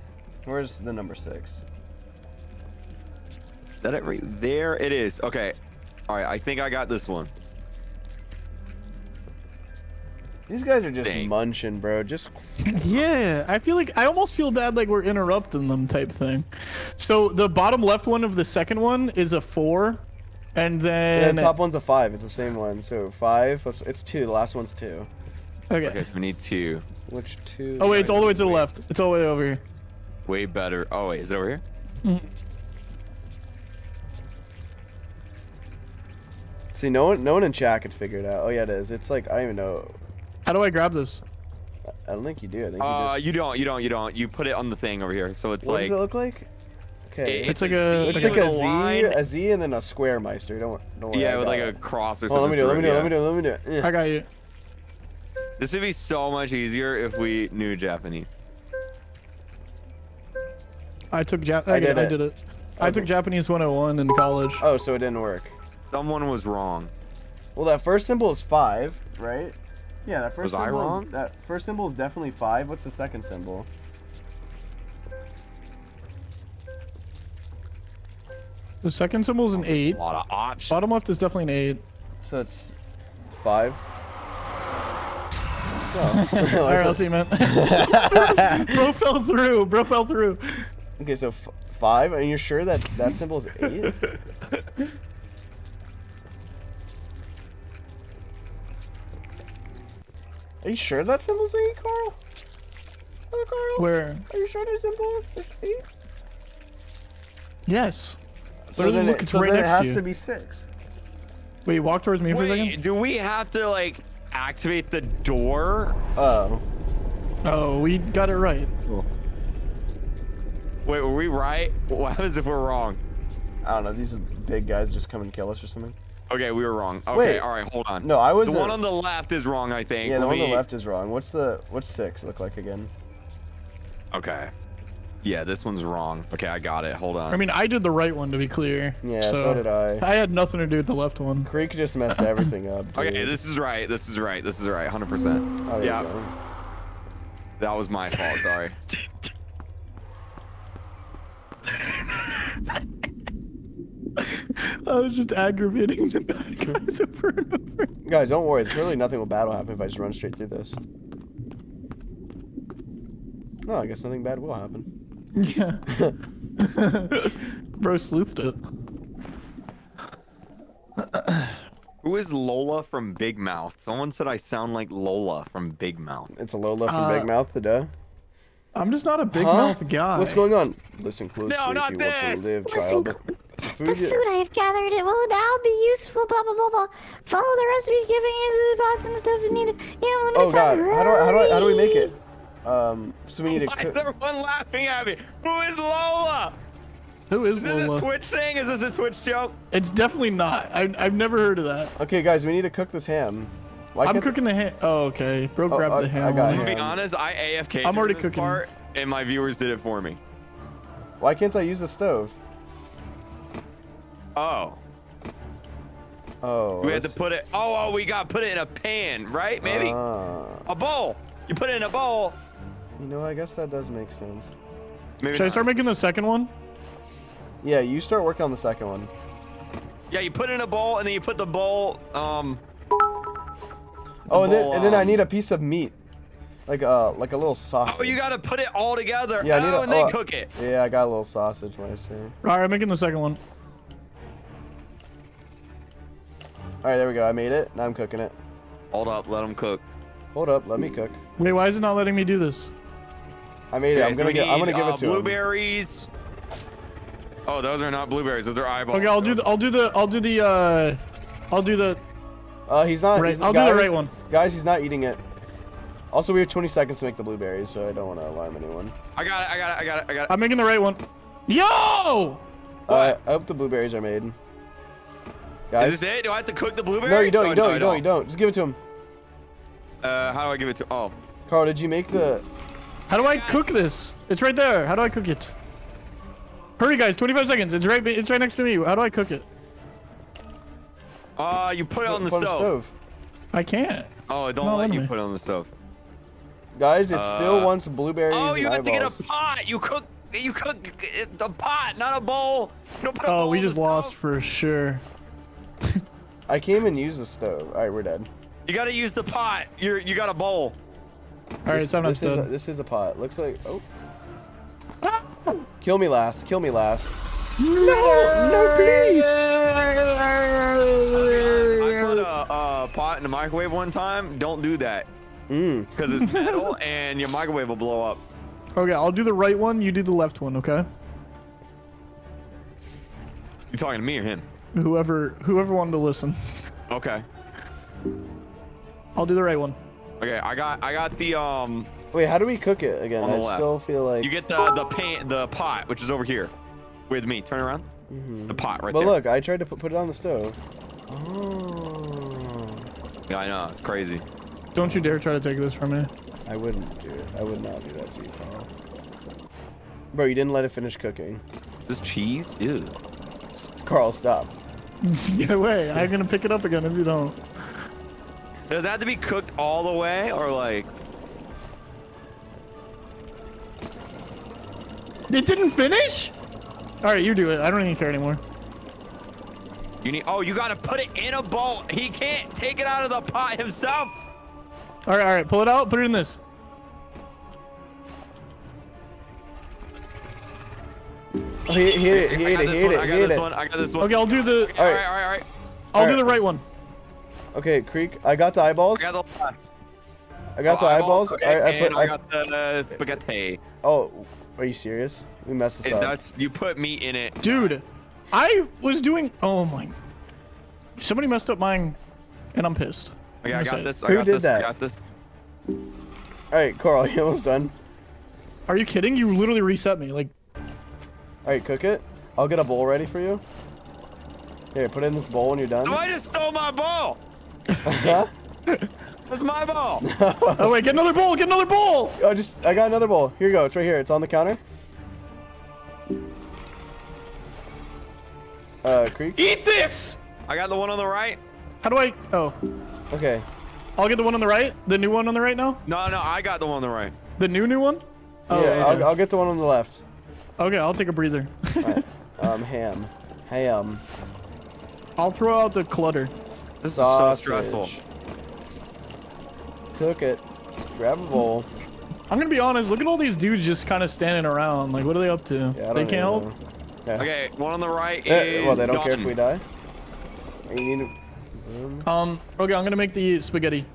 Where's the number six? Is that it right there? It is. Okay. All right, I think I got this one. These guys are just Dang. munching, bro. Just Yeah, I feel like I almost feel bad like we're interrupting them type thing. So the bottom left one of the second one is a four, and and then the top one's a five. It's the same one. So five plus it's two. The last one's two. okay. Okay, so we need two. Which two? Oh wait, it's all the way to the left. It's all the way over here. Way better. Oh wait, is it over here? See, no one, no one in chat could figure it out. Oh yeah, it is. It's like I don't even know. How do I grab this? I don't think you do. I think you Uh, just. you don't, you don't, you don't. You put it on the thing over here, so it's what like What does it look like? Okay. it- It's like a- It's like with a Z, line. a Z, and then a square meister. Don't don't worry. yeah, with like it. a cross or Hold on, something. let me do it. Let me do it. Let me do it. Let me do it. I got you. This would be so much easier if we knew Japanese. I took Jap. I I, did, did I did it. I Okay. took Japanese 101 in college. Oh, so it didn't work. Someone was wrong. Well, that first symbol is five, right? Yeah, that first Was I symbol wrong? is that first symbol is definitely five. What's the second symbol? The second symbol is an oh, eight. A lot of options. Bottom left is definitely an eight. So it's five. Oh. All right, I'll see, man. Bro fell through. Bro fell through. okay, so f- five, and you're sure that that symbol is eight? Are you sure that symbol's eight, Karl? Oh, Karl. Where? Are you sure that symbol is eight? Yes. So then, look, it, it's so right then it has to to be six. Wait, walk towards me for a second. do we have to like activate the door? Oh. Oh, we got it right. Cool. Wait, were we right? What happens if we're wrong? I don't know. These big guys just come and kill us or something. Okay, we were wrong. Okay, Wait. all right, hold on. No, I was The one on the left is wrong, I think. Yeah, the Let one on the left is wrong. What's the what's six look like again? Okay. Yeah, this one's wrong. Okay, I got it. Hold on. I mean, I did the right one to be clear. Yeah, so, did I. I had nothing to do with the left one. Kreek just messed everything up. okay, this is right. This is right. This is right. 100%. Oh, there yeah, you go. that was my fault. Sorry. I was just aggravating the bad guys over and over. Guys, don't worry. There's really nothing bad will happen if I just run straight through this. No, I guess nothing bad will happen. Yeah. Bro sleuthed it. Who is Lola from Big Mouth? Someone said I sound like Lola from Big Mouth. It's a Lola from Uh, Big Mouth, the duh. I'm just not a big Huh? mouth guy. What's going on? Listen closely No, if not you this! want to live, Listen child. The The food you- food I have gathered it will now be useful. Blah blah blah blah. Follow the recipes giving you the pots and stuff you need. Yeah, when Oh god, how do I how do I how do we make it? Um, so we need to Why is everyone laughing at me? Who is Lola? Who is Lola? Is this a Lola? Twitch thing? Is this a Twitch joke? It's definitely not. I, I've never heard of that. Okay, guys, we need to cook this ham. Why I'm cooking the ham. Oh, okay. Bro, Oh, grab I- the I ham. got on To it. be honest, I AFK. I'm already this cooking. part, and my viewers did it for me. Why can't I use the stove? Oh, Oh. we had to put it. Oh, oh, we got to put it in a pan, right? Maybe Ah. a bowl. You put it in a bowl. You know, I guess that does make sense. Maybe Should I start making the second one? Yeah, you start working on the second one. Yeah, you put it in a bowl, and then you put the bowl. Um. Oh, and then, bowl, and then I need a piece of meat, like uh, like a little sausage. Oh, you gotta put it all together. Yeah, I need oh, a- and then oh, cook it. Yeah, I got a little sausage meister. All right, I'm making the second one. All right, there we go. I made it. Now I'm cooking it. Hold up, let them cook. Hold up, let me cook. Wait, why is it not letting me do this? I made it. I'm so gonna we get. I'm gonna give uh, it to him. blueberries. Oh, those are not blueberries. Those are eyeballs. Okay, I'll do the, I'll do the, I'll do the, uh, I'll do the, Uh, he's not. right, he's, I'll guys, do the right one. Guys, he's not eating it. Also, we have 20 seconds to make the blueberries, so I don't want to alarm anyone. I got it. I got it. I got it. I got it. I'm making the right one. Yo! Uh, I hope the blueberries are made. Guys. Is Guys, this it? Do I have to cook the blueberries? no, you don't. Oh, You don't. I You don't. You don't. Just give it to him. Uh, how do I give it to? Oh, Karl, did you make the? How do I cook this? It's right there. How do I cook it? Hurry, guys! 25 seconds. It's right. It's right next to me. How do I cook it? uh, you put it on the put stove. I can't. Oh, it don't Not let you me. put it on the stove. Guys, it still Uh, wants blueberries Oh, you and have to get a pot. You cook. You cook it- the pot, not a bowl. You don't put a Oh, bowl we just lost stove. for sure. I can't even use the stove. All right, we're dead. You gotta use the pot. You're you got a bowl. All right, this, so I'm this, is a, this is a pot. Looks like. Oh. Kill me last. Kill me last. No, no, please. I put a, a pot in the microwave one time. Don't do that Mm. because it's metal and your microwave will blow up. Okay, I'll do the right one. You do the left one. Okay. You talking to me or him? Whoever, whoever wanted to listen. Okay. I'll do the right one. Okay. I got I got the um. Wait, how do we cook it again? I left. still feel like. You get the the pan the pot which is over here, with me. Turn around. Mhm. The pot right But there. look, I tried to put, put it on the stove. Oh. Yeah, I know. It's crazy. Don't you dare try to take this from me. I wouldn't do it. I would not do that to you, Karl. Bro, you didn't let it finish cooking. This cheese? Ew. Karl, stop. Get away! I'm gonna pick it up again if you don't. Does that have to be cooked all the way or like? It didn't finish. All right, you do it. I don't even care anymore. You need. Oh, you gotta put it in a bowl. He can't take it out of the pot himself. All right, all right. Pull it out. Put it in this. Oh, he, he ate it. He I ate got it. He this ate one. it. I He got ate this it. one. I got this one. Okay, I'll do the. All All right, right. all right, all right. I'll do Alright. the right one. Okay, Kreek. I got the eyeballs. I got the. I got Oh, the eyeballs. Okay, I, I and put. I I, got the uh, spaghetti. oh, are you serious? We messed this It, up. that's you put meat in it. Dude, I was doing. Oh my. Somebody messed up mine, and I'm pissed. Okay, I I'm gonna got this. I Who got did this. that? I got this. All right, Karl. You almost done. Are you kidding? You literally reset me. Like, All right, cook it. I'll get a bowl ready for you. Here, put it in this bowl when you're done. Somebody just stole my ball. Huh? That's my ball. oh wait, get another bowl. Get another bowl. oh, just I got another bowl. Here you go. It's right here. It's on the counter. Uh, Kreek. Eat this. I got the one on the right. How do I? Oh, Okay. I'll get the one on the right. The new one on the right now. No, no, I got the one on the right. The new new one. Oh, yeah, okay. I'll, I'll get the one on the left. okay, I'll take a breather. Alright. Um, ham. Ham. I'll throw out the clutter. This Sausage. is so stressful. Cook it. Grab a bowl. I'm gonna be honest. Look at all these dudes just kind of standing around. Like, what are they up to? Yeah, they can't help. know. Yeah. Okay, one on the right Eh, is well, they don't care if we die. You need to... Boom, Um. Okay, I'm gonna make the spaghetti.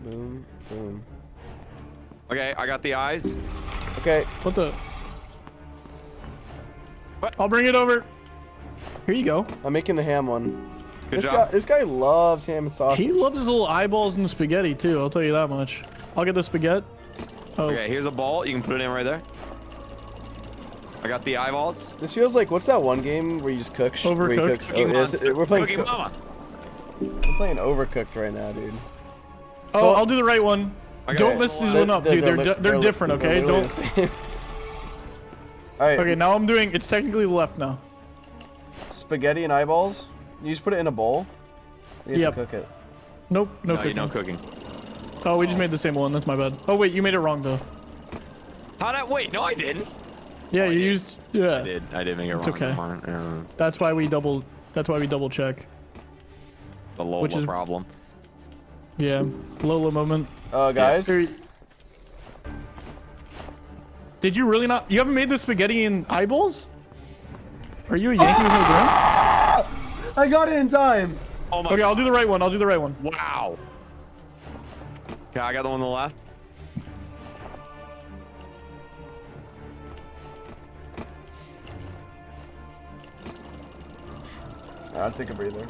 boom, boom. Okay, I got the eyes. Okay. What the? What? I'll bring it over. Here you go. I'm making the ham one. Good this job. guy, this guy loves ham and sausage. He loves his little eyeballs and spaghetti too. I'll tell you that much. I'll get the spaghetti. Oh, Okay, here's a ball. You can put it in right there. I got the eyeballs. This feels like what's that one game where you just cook? sh- where you Overcooked? cook- Cookie oh, is it- we're playing. Cookie co- Mama. we're playing Overcooked right now, dude. Oh, So- I'll do the right one. I Don't mess these They're- one up, dude. They're, li- they're, they're li- different, they're okay? Don't. All right. Okay, now I'm doing. It's technically left now. Spaghetti and eyeballs. You just put it in a bowl. You have Yep. to cook it. Nope, no, No, cooking. no cooking. Oh, we just made the same one. That's my bad. Oh wait, you made it wrong though. How did? Wait, no, I didn't. Yeah, I you did. used. Yeah, I did. I did make it It's wrong. okay. Come on, uh, that's why we double. That's why we double check. the Lola Which is- problem. Yeah, Lola moment. Uh, guys. Here- Did you really not? You haven't made the spaghetti and eyeballs? Are you a Yankee with no ground? I got it in time. Oh my. Okay, I'll do the right one. I'll do the right one. Wow. Okay, I got the one on the left. I'll take a breather.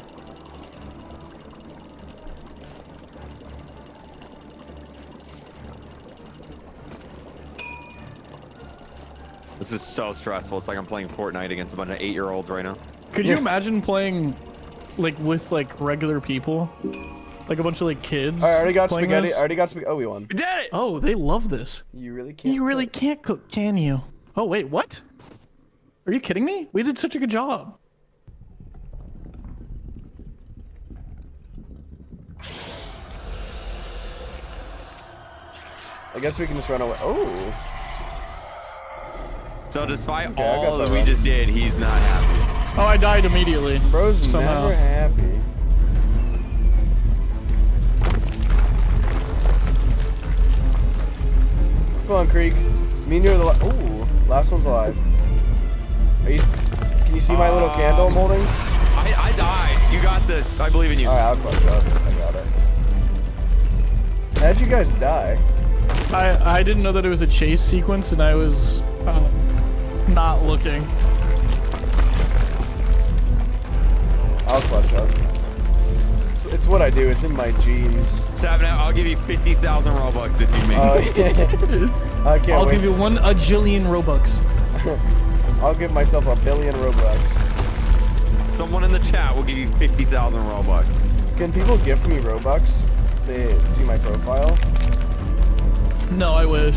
This is so stressful. It's like I'm playing Fortnite against a bunch of eight-year-olds right now. Could you imagine playing, like, with like regular people, like a bunch of like kids? I already got spaghetti. this? I already got spaghetti. Oh, we won. We did it. Oh, they love this. You really can't. You really cook. can't cook, can you? Oh wait, what? Are you kidding me? We did such a good job. I guess we can just run away. Oh. So despite Okay, all I that we just did, he's not happy. Oh, I died immediately. Bro's Somehow. never happy. Come on, Kreek. Me and you're the. La- Ooh, last one's alive. Are you? Can you see my little candle I'm Um, holding? I, I died. You got this. I believe in you. All right, I'll clutch up. I got it. How'd you guys die? I I didn't know that it was a chase sequence, and I was uh, not looking. I'll clutch up. It's, it's what I do. It's in my genes. Seven. I'll give you fifty thousand robux if you make. Uh, it. I can't I'll wait. give you one a jillion robux. I'll give myself a billion Robux. Someone in the chat will give you fifty thousand robux. Can people gift me Robux? They see my profile. No, I wish.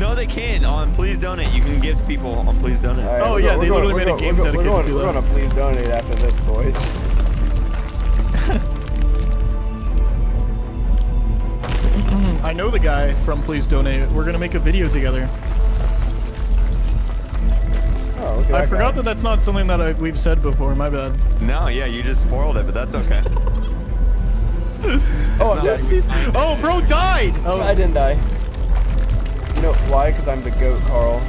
No, they can. On please donate. You can give people on please donate. All right, Oh, yeah, go- they we're literally going- made a game dedicated going, to We're going to please donate after this, boys. I know the guy from Please Donate. We're gonna make a video together. Oh, look at I that forgot guy. that that's not something that I, we've said before. My bad. No, yeah, you just spoiled it, but that's okay. Oh, I'm dead. Oh, bro died. Oh, I didn't die. You know why? Because I'm the goat, Karl.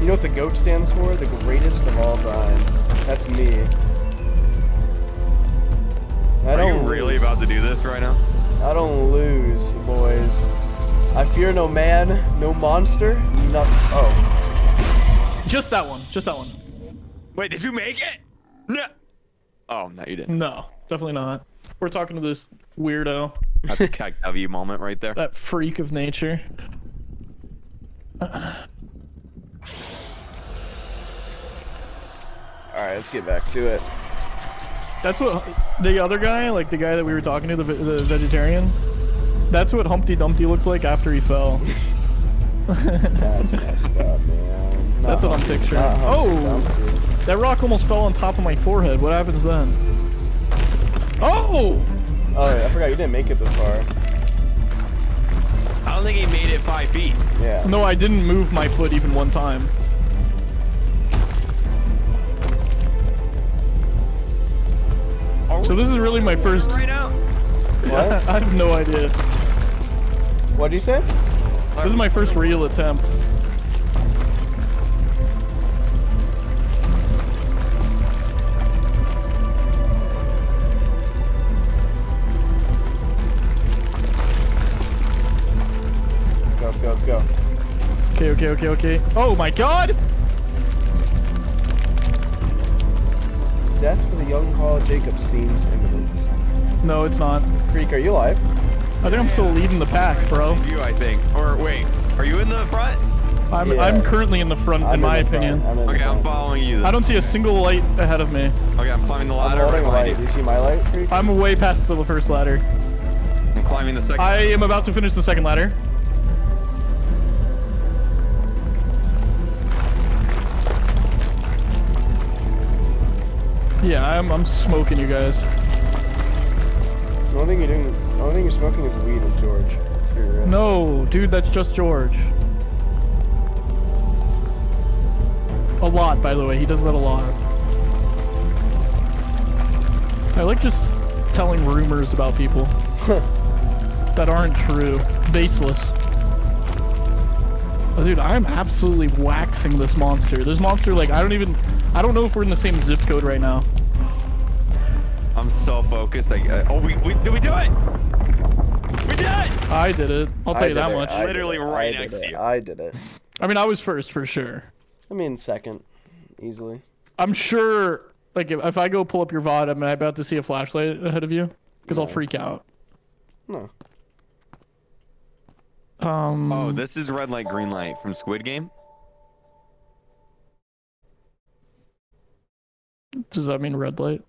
You know what the goat stands for? The greatest of all time. That's me. I Are you don't really lose. about to do this right now? I don't lose, boys. I fear no man, no monster, nothing. Oh, just that one. Just that one. Wait, did you make it? No. Oh, no, you didn't. No, definitely not. We're talking to this weirdo, That's a Keg moment right there. that freak of nature. All right. Let's get back to it. That's what the other guy, like the guy that we were talking to, the, the vegetarian. That's what Humpty Dumpty looked like after he fell. That's messed up, man. Not That's what I'm picturing. Oh! Dumpty. That rock almost fell on top of my forehead. What happens then? Oh! Oh, I forgot you didn't make it this far. I don't think he made it five feet. Yeah. No, I didn't move my foot even one time. So this is really my first. right now? What? I have no idea. What do you say? This is my first real attempt. Go. Let's go. Okay, okay, okay, okay. Oh my god! Death for the young Karl Jacob seems imminent. No, it's not. Kreek, are you alive? I think I'm still leading the pack, bro. You, I think. Or wait, are you in the front? I'm Yeah. I'm currently in the front, I'm in my the front. opinion. I'm in the Okay, I'm following you. Then. I don't see a single light ahead of me. Okay, I'm climbing the I'm ladder. holding right a behind light. Do you. you see my light? Kreek? I'm way past the first ladder. I'm climbing the second. I am about to finish the second ladder. Yeah, I'm I'm smoking you guys. The only thing you're doing, the only thing you're smoking is weed with George. No, dude, that's just George. A lot, by the way. He does that a lot. I like just telling rumors about people that aren't true, baseless. Oh, dude, I'm absolutely waxing this monster. This monster, like, I don't even, I don't know if we're in the same zip code right now. I'm so focused. Like, uh, oh, we, we did we do it? We did it! I did it. I'll tell I you that it. much. I Literally right I did next it. to you. I did it. I mean, I was first for sure. I mean, second, easily. I'm sure, like, if, if I go pull up your VOD, am I about to see a flashlight ahead of you? Because I'll freak out. No. Um, Oh, this is red light, green light from Squid Game. does that mean red light?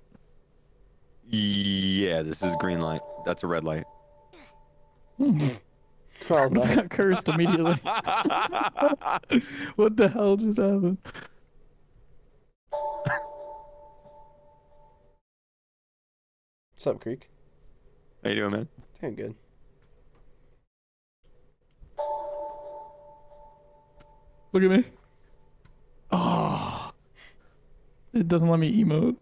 Yeah, this is green light. That's a red light. Hmm. Oh, no. got cursed immediately. what the hell just happened? What's up, Kreek? How you doing, man? Doing good. Look at me. Oh, it doesn't let me emote.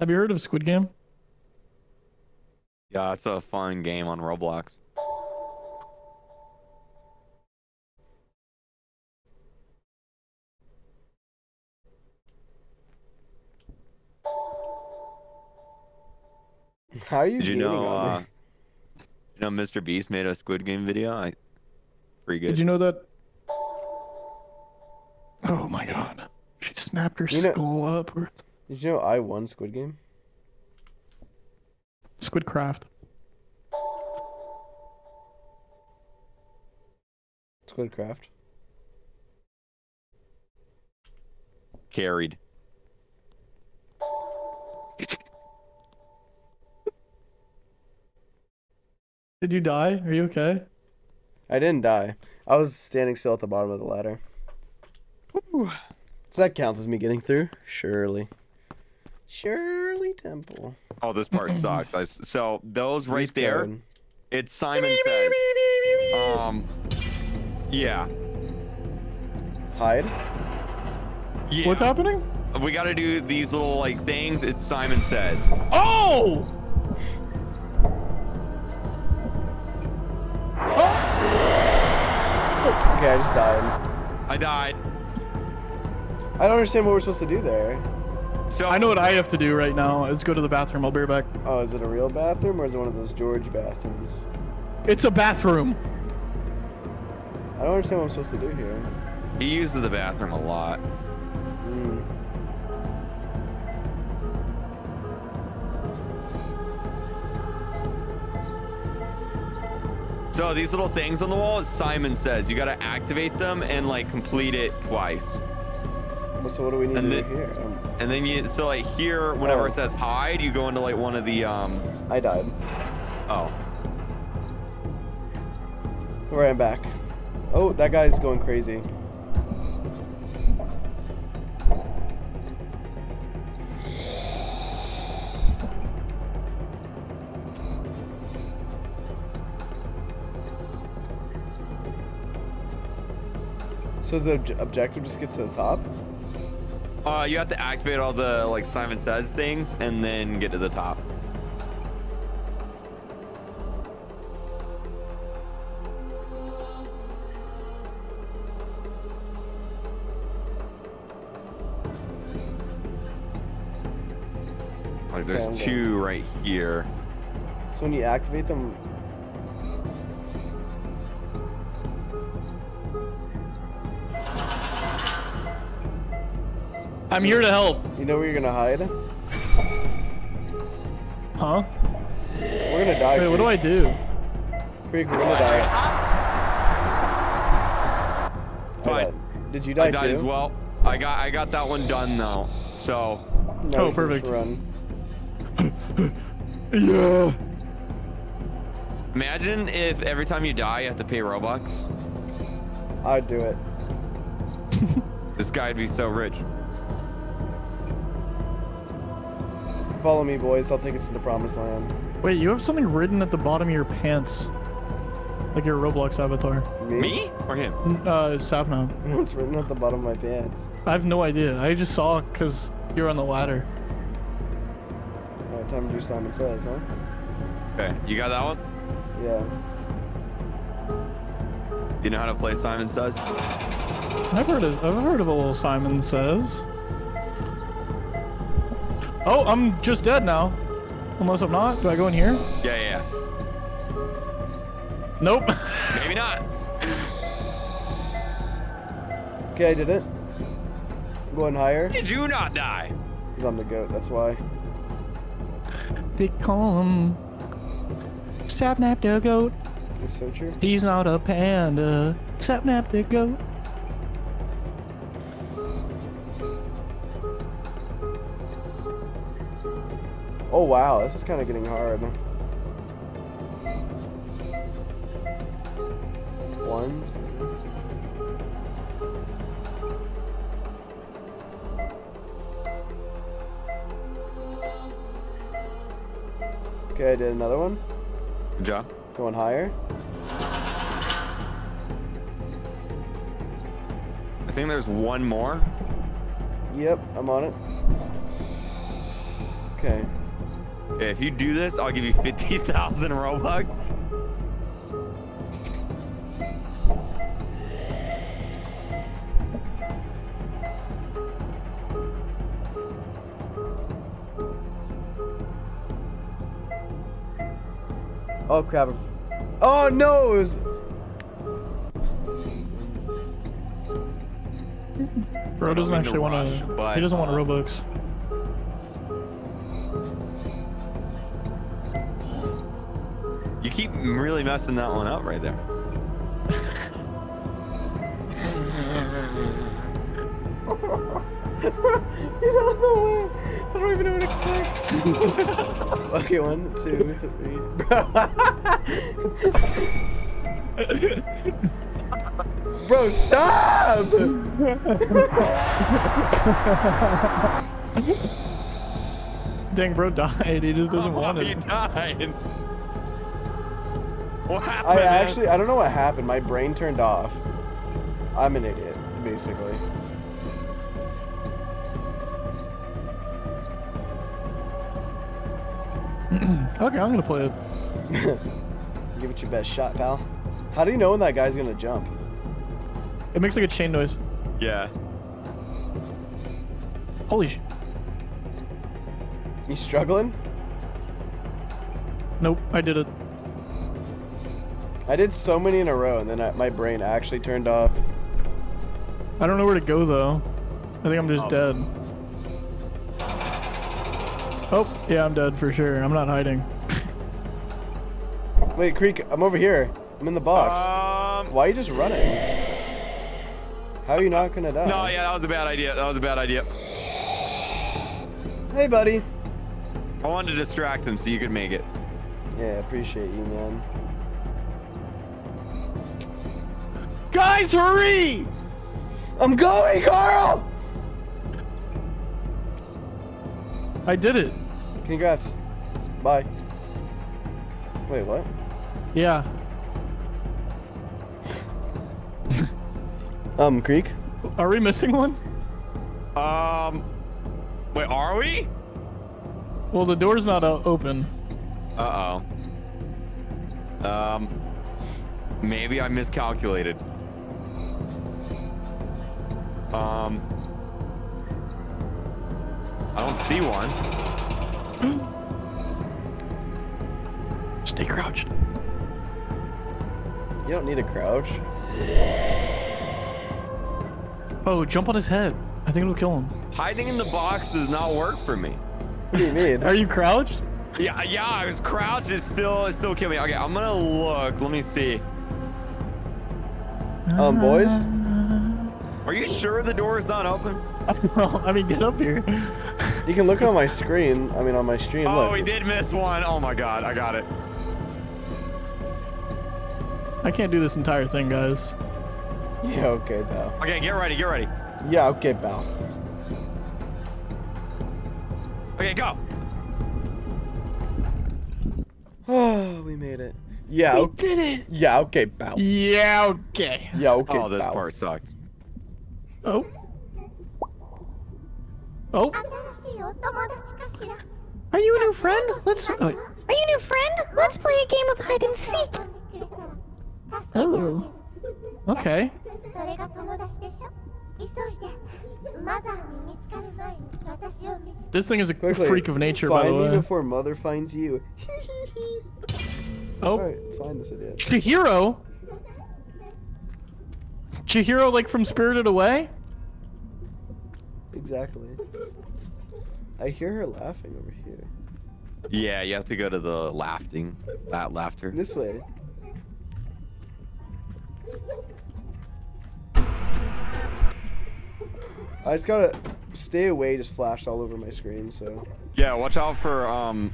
Have you heard of Squid Game? Yeah, it's a fun game on Roblox. How are you Did you know? on Uh, you know, Mr. Beast made a Squid Game video. I pretty good. Did you know that? Oh my god. She snapped her You know- skull up. Or... Did you know I won Squid Game? Squidcraft. Squidcraft. Carried. Did you die? Are you okay? I didn't die. I was standing still at the bottom of the ladder. So that counts as me getting through? Surely. Shirley Temple. Oh, this part sucks. I s so those right Use there, code. it's Simon Says. Um, yeah, Hide. yeah. What's happening? We got to do these little like things. It's Simon Says. Oh! Okay, I just died. I died. I don't understand what we're supposed to do there. So I know what I have to do right now. Let's go to the bathroom. I'll be right back. Oh, is it a real bathroom or is it one of those George bathrooms? It's a bathroom. I don't understand what I'm supposed to do here. He uses the bathroom a lot. Hmm. So these little things on the wall, as Simon says, you got to activate them and like complete it twice. Well, so what do we need And to the- do here? And then you, so like here, whenever Oh. it says hide, you go into like one of the um. I died. Oh, Right, I'm back. Oh, that guy's going crazy. So is the obj- objective just get to the top? Uh, you have to activate all the like Simon says things and then get to the top. Like there's two right here. So when you activate them, I'm here to help. you know where you're gonna hide? Huh? We're gonna die. Wait, what do I do? Kreek, we're gonna die. I Fine. Did you die I died too? as well. I got I got that one done though. So No, Oh, you can just perfect. Run. Yeah. imagine if every time you die you have to pay Robux. I'd do it. This guy'd be so rich. Follow me, boys. I'll take us to the promised land. Wait, you have something written at the bottom of your pants. Like your Roblox avatar. Me or him? N- Uh, Sapna. What's written at the bottom of my pants? I have no idea. I just saw it because you're on the ladder. Alright, time to do Simon Says, huh? Okay, you got that one? Yeah. You know how to play Simon Says? I've heard of I've heard of a little Simon Says. Oh, I'm just dead now. Unless I'm not. Do I go in here? Yeah, yeah. Nope. Maybe not. Okay, I did it. I'm going higher. Did you not die? Because I'm the goat, that's why. they call him Sapnap the goat. The searcher. He's not a panda. Sapnap the goat. Oh wow, this is kind of getting hard. One. Okay, I did another one. Good job. Going higher. I think there's one more. Yep, I'm on it. Okay. Okay, if you do this, I'll give you 50,000 Robux. Oh crap. Oh no! It was... Bro doesn't don't mean to actually want to. He doesn't want uh, Robux. Keep really messing that one up right there. you know the way. I don't even know what to click. okay, one, two, three. Bro, stop! Dang, bro died. He just doesn't want it. He died. What happened? I actually, I don't know what happened. My brain turned off. I'm an idiot, basically. Okay, I'm gonna play it. Give it your best shot, pal. How do you know when that guy's gonna jump? It makes like a chain noise. Yeah. Holy sh! You struggling? Nope, I did it. I did so many in a row, and then I, my brain actually turned off. I don't know where to go though. I think I'm just Oh. dead. Oh, yeah, I'm dead for sure. I'm not hiding. Wait, Kreek, I'm over here. I'm in the box. Um. Why are you just running? How are you not gonna die? No, yeah, that was a bad idea. That was a bad idea. Hey, buddy. I wanted to distract him so you could make it. Yeah, appreciate you, man. Guys, hurry! I'm going, Karl! I did it. Congrats. Bye. Wait, what? Yeah. Um, Kreek? Are we missing one? Um. Wait, are we? Well, the door's not uh, open. Uh oh. Um. Maybe I miscalculated. Um. I don't see one. Stay crouched. You don't need a crouch. Oh, jump on his head. I think it'll kill him. Hiding in the box does not work for me. What do you mean? Are you crouched? Yeah, yeah, I was crouched. It's still, it's still killing me. Okay, I'm gonna look. Let me see. Um, boys. Are you sure the door is not open? well, I mean, get up here. You can look on my screen. I mean, on my stream. Oh, look. we did miss one. Oh my god, I got it. I can't do this entire thing, guys. Yeah. Okay, pal. Okay, get ready, get ready. Yeah. Okay, pal. Okay, go. Oh, we made it. Yeah. okay. did it. Yeah. Okay, pal. Yeah. Okay. Yeah. Okay, Oh, this pal. part sucked. Oh. Oh. Are you a new friend? Let's. Are you a new friend? Let's play a game of hide and seek. Oh. Okay. This thing is a Quickly, freak of nature, by the way. Find me before mother finds you. oh. Right, let's this idiot. Chihiro? Chihiro, like, from Spirited Away? Exactly. I hear her laughing over here. Yeah, you have to go to the laughing, that laughter. This way. I just gotta stay away. Just flashed all over my screen. So Yeah, watch out for um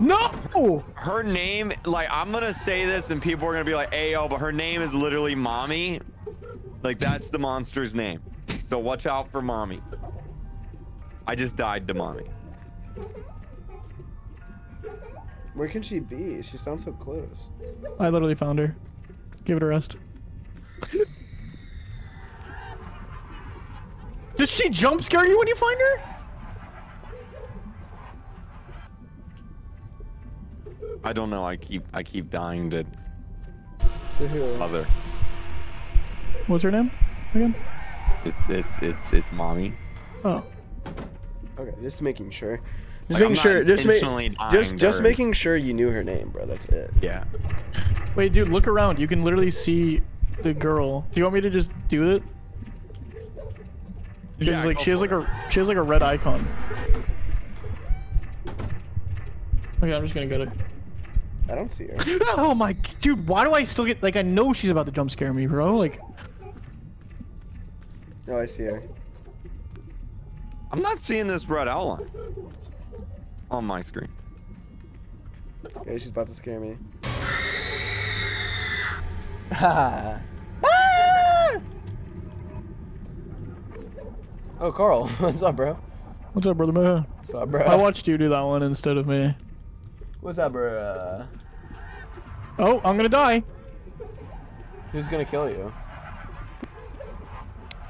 No! her name. Like I'm gonna say this, and people are gonna be like, "Ayo," but her name is literally Mommy. Like that's the monster's name. So watch out for Mommy. I just died to Mommy. where can she be? She sounds so close. I literally found her. Give it a rest. Does she jump scare you when you find her? I don't know. I keep I keep dying to To who? other. What's her name? Again? It's it's it's it's Mommy. Oh. Okay, just making sure. Just Like, making I'm not sure. Just, ma- just, dying just making sure you knew her name, bro. That's it. Yeah. Wait, dude, look around. You can literally see the girl. Do you want me to just do it? She's Yeah, like she has like it. a she has like a red icon. Okay, I'm just gonna get it. I don't see her. Oh my, dude, why do I still get like I know she's about to jump scare me, bro? Like, Oh, I see her. I'm not seeing this red outline on my screen. Okay, she's about to scare me. Ha. oh, Karl. What's up, bro? what's up, brother man? What's up, bro? I watched you do that one instead of me. What's up, bro? Oh, I'm gonna die. Who's gonna kill you?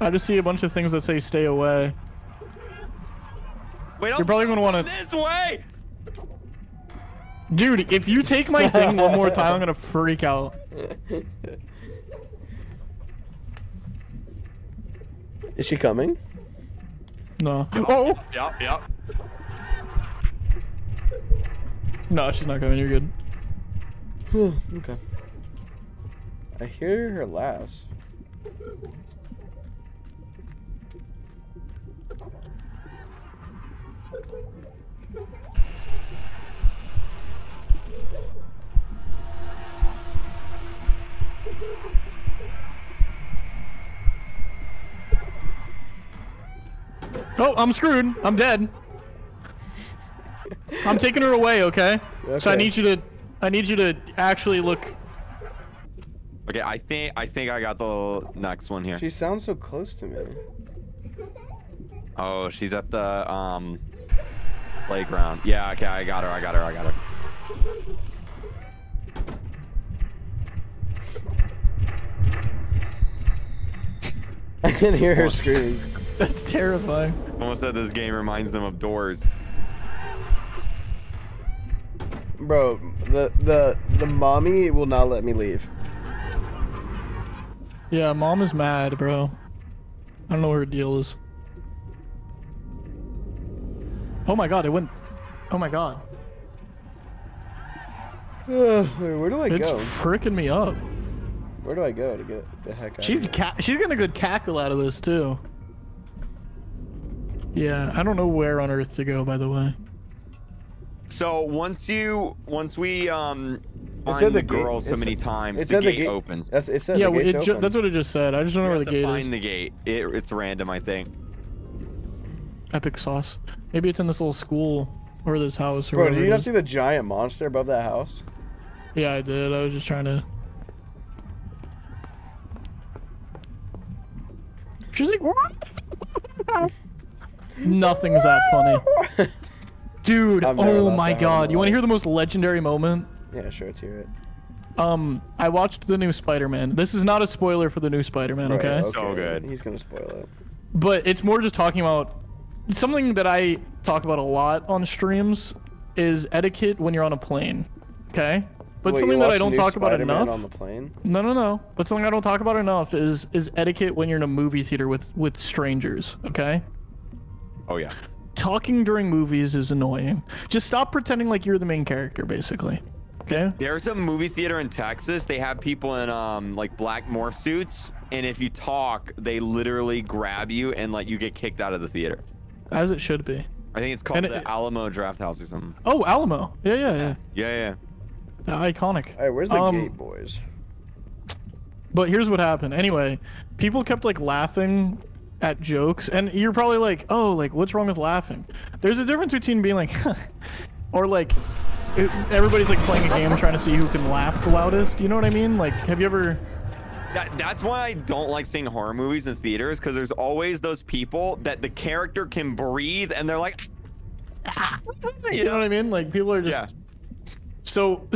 I just see a bunch of things that say stay away. Wait, You're probably gonna wanna- this way. Dude, if you take my thing one more time, I'm gonna freak out. Is she coming? No. Oh! Yep, yep. No, she's not coming. You're good. okay. I hear her last. Oh, I'm screwed. I'm dead. I'm taking her away, okay? So I need you to I need you to actually look Okay, I think I think I got the next one here. She sounds so close to me. Oh, she's at the um playground. Yeah, okay, I got her. I got her. I got her. I can hear her screaming. That's terrifying. Almost said this game reminds them of Doors. Bro, the the the mommy will not let me leave. Yeah, mom is mad, bro. I don't know what her deal is. Oh my god, it went Oh my god. Where do I It's go? It's freaking me up. Where do I go to get the heck out? She's of here? she's getting a good cackle out of this too. Yeah, I don't know where on earth to go by the way. So once you once we um It find said the the gate- girl so many said- times, it the said the gate, gate- opens. That's it said yeah, the gate's it open. that's what it just said. I just don't know where the to gate find is. the gate. It, it's random, I think. Epic sauce. Maybe it's in this little school or this house or Bro, did you not see the giant monster above that house? Yeah, I did. I was just trying to. She's like, what? Nothing's that funny. Dude, oh my that hard in god. You want to hear the most legendary moment? Yeah, sure, let's hear it. Um, I watched the new Spider-Man. This is not a spoiler for the new Spider-Man, Right, okay? So good. He's gonna spoil it. But it's more just talking about something that I talk about a lot on streams is etiquette when you're on a plane. Okay? But Wait, something that I don't talk about enough. on the plane. No, no, no. But something I don't talk about enough is is etiquette when you're in a movie theater with with strangers. Okay. Oh yeah. Talking during movies is annoying. Just stop pretending like you're the main character, basically. Okay. There's a movie theater in Texas. They have people in um like black morph suits, and if you talk, they literally grab you and let you get kicked out of the theater. As it should be. I think it's called And the it- Alamo Drafthouse or something. Oh, Alamo. Yeah, yeah, yeah. Yeah, yeah. Iconic. All right, where's the Um, gate, boys? But here's what happened. Anyway, people kept like laughing at jokes, and you're probably like, "Oh, like what's wrong with laughing?" There's a difference between being like, or like, it- everybody's like playing a game trying to see who can laugh the loudest. You know what I mean? Like, have you ever? That, that's why I don't like seeing horror movies in theaters because there's always those people that the character can breathe and they're like, You know what I mean? Like people are just. yeah. So,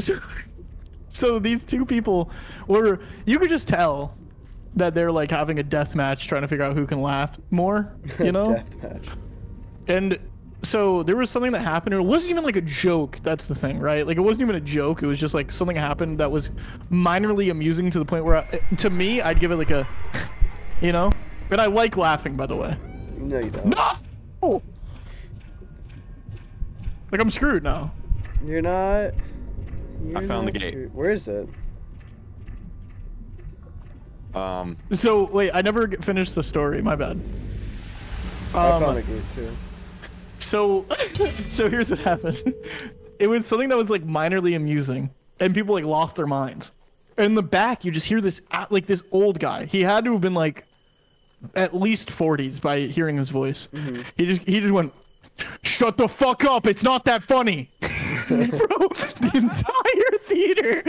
so these two people were. You could just tell that they're like having a death match trying to figure out who can laugh more. You know. Death match. And so there was something that happened. and It wasn't even like a joke. That's the thing, right? Like it wasn't even a joke. It was just like something happened that was minorly amusing to the point where, I, to me, I'd give it like a, you know. And I like laughing, by the way. No, you don't. No. Like I'm screwed now. You're not. You're found the gate. screwed. Where is it? Um, So wait, I never finished the story. My bad. I Um, found the gate too. So, so here's what happened. It was something that was like minorly amusing, and people like lost their minds. In the back, you just hear this like this old guy. He had to have been like at least 40s by hearing his voice. He just he just went, "Shut the fuck up! It's not that funny." Bro, the entire theater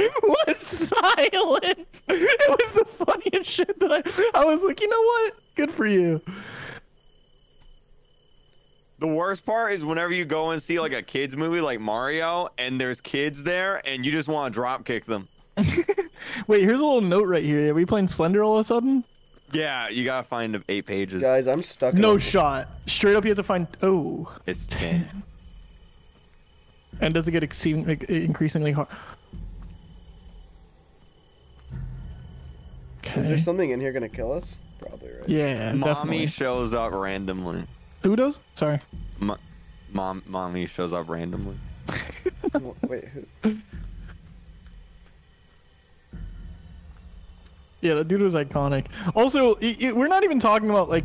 was silent. It was the funniest shit that I I was like, you know what? Good for you. the worst part is whenever you go and see like a kids movie like Mario and there's kids there and you just want to drop kick them. Wait, here's a little note right here. Are we playing Slender all of a sudden? Yeah, you gotta find eight pages. Guys, I'm stuck. No on- shot. Straight up, you have to find. Oh, It's ten. and does it get exceeding, like, increasingly hard? Is there something in here gonna kill us? Probably right. Yeah, Mommy definitely. shows up randomly. Who does? Sorry. Mo- mom, mommy shows up randomly. Wait, who? Yeah, that dude was iconic. Also, i i we're not even talking about like,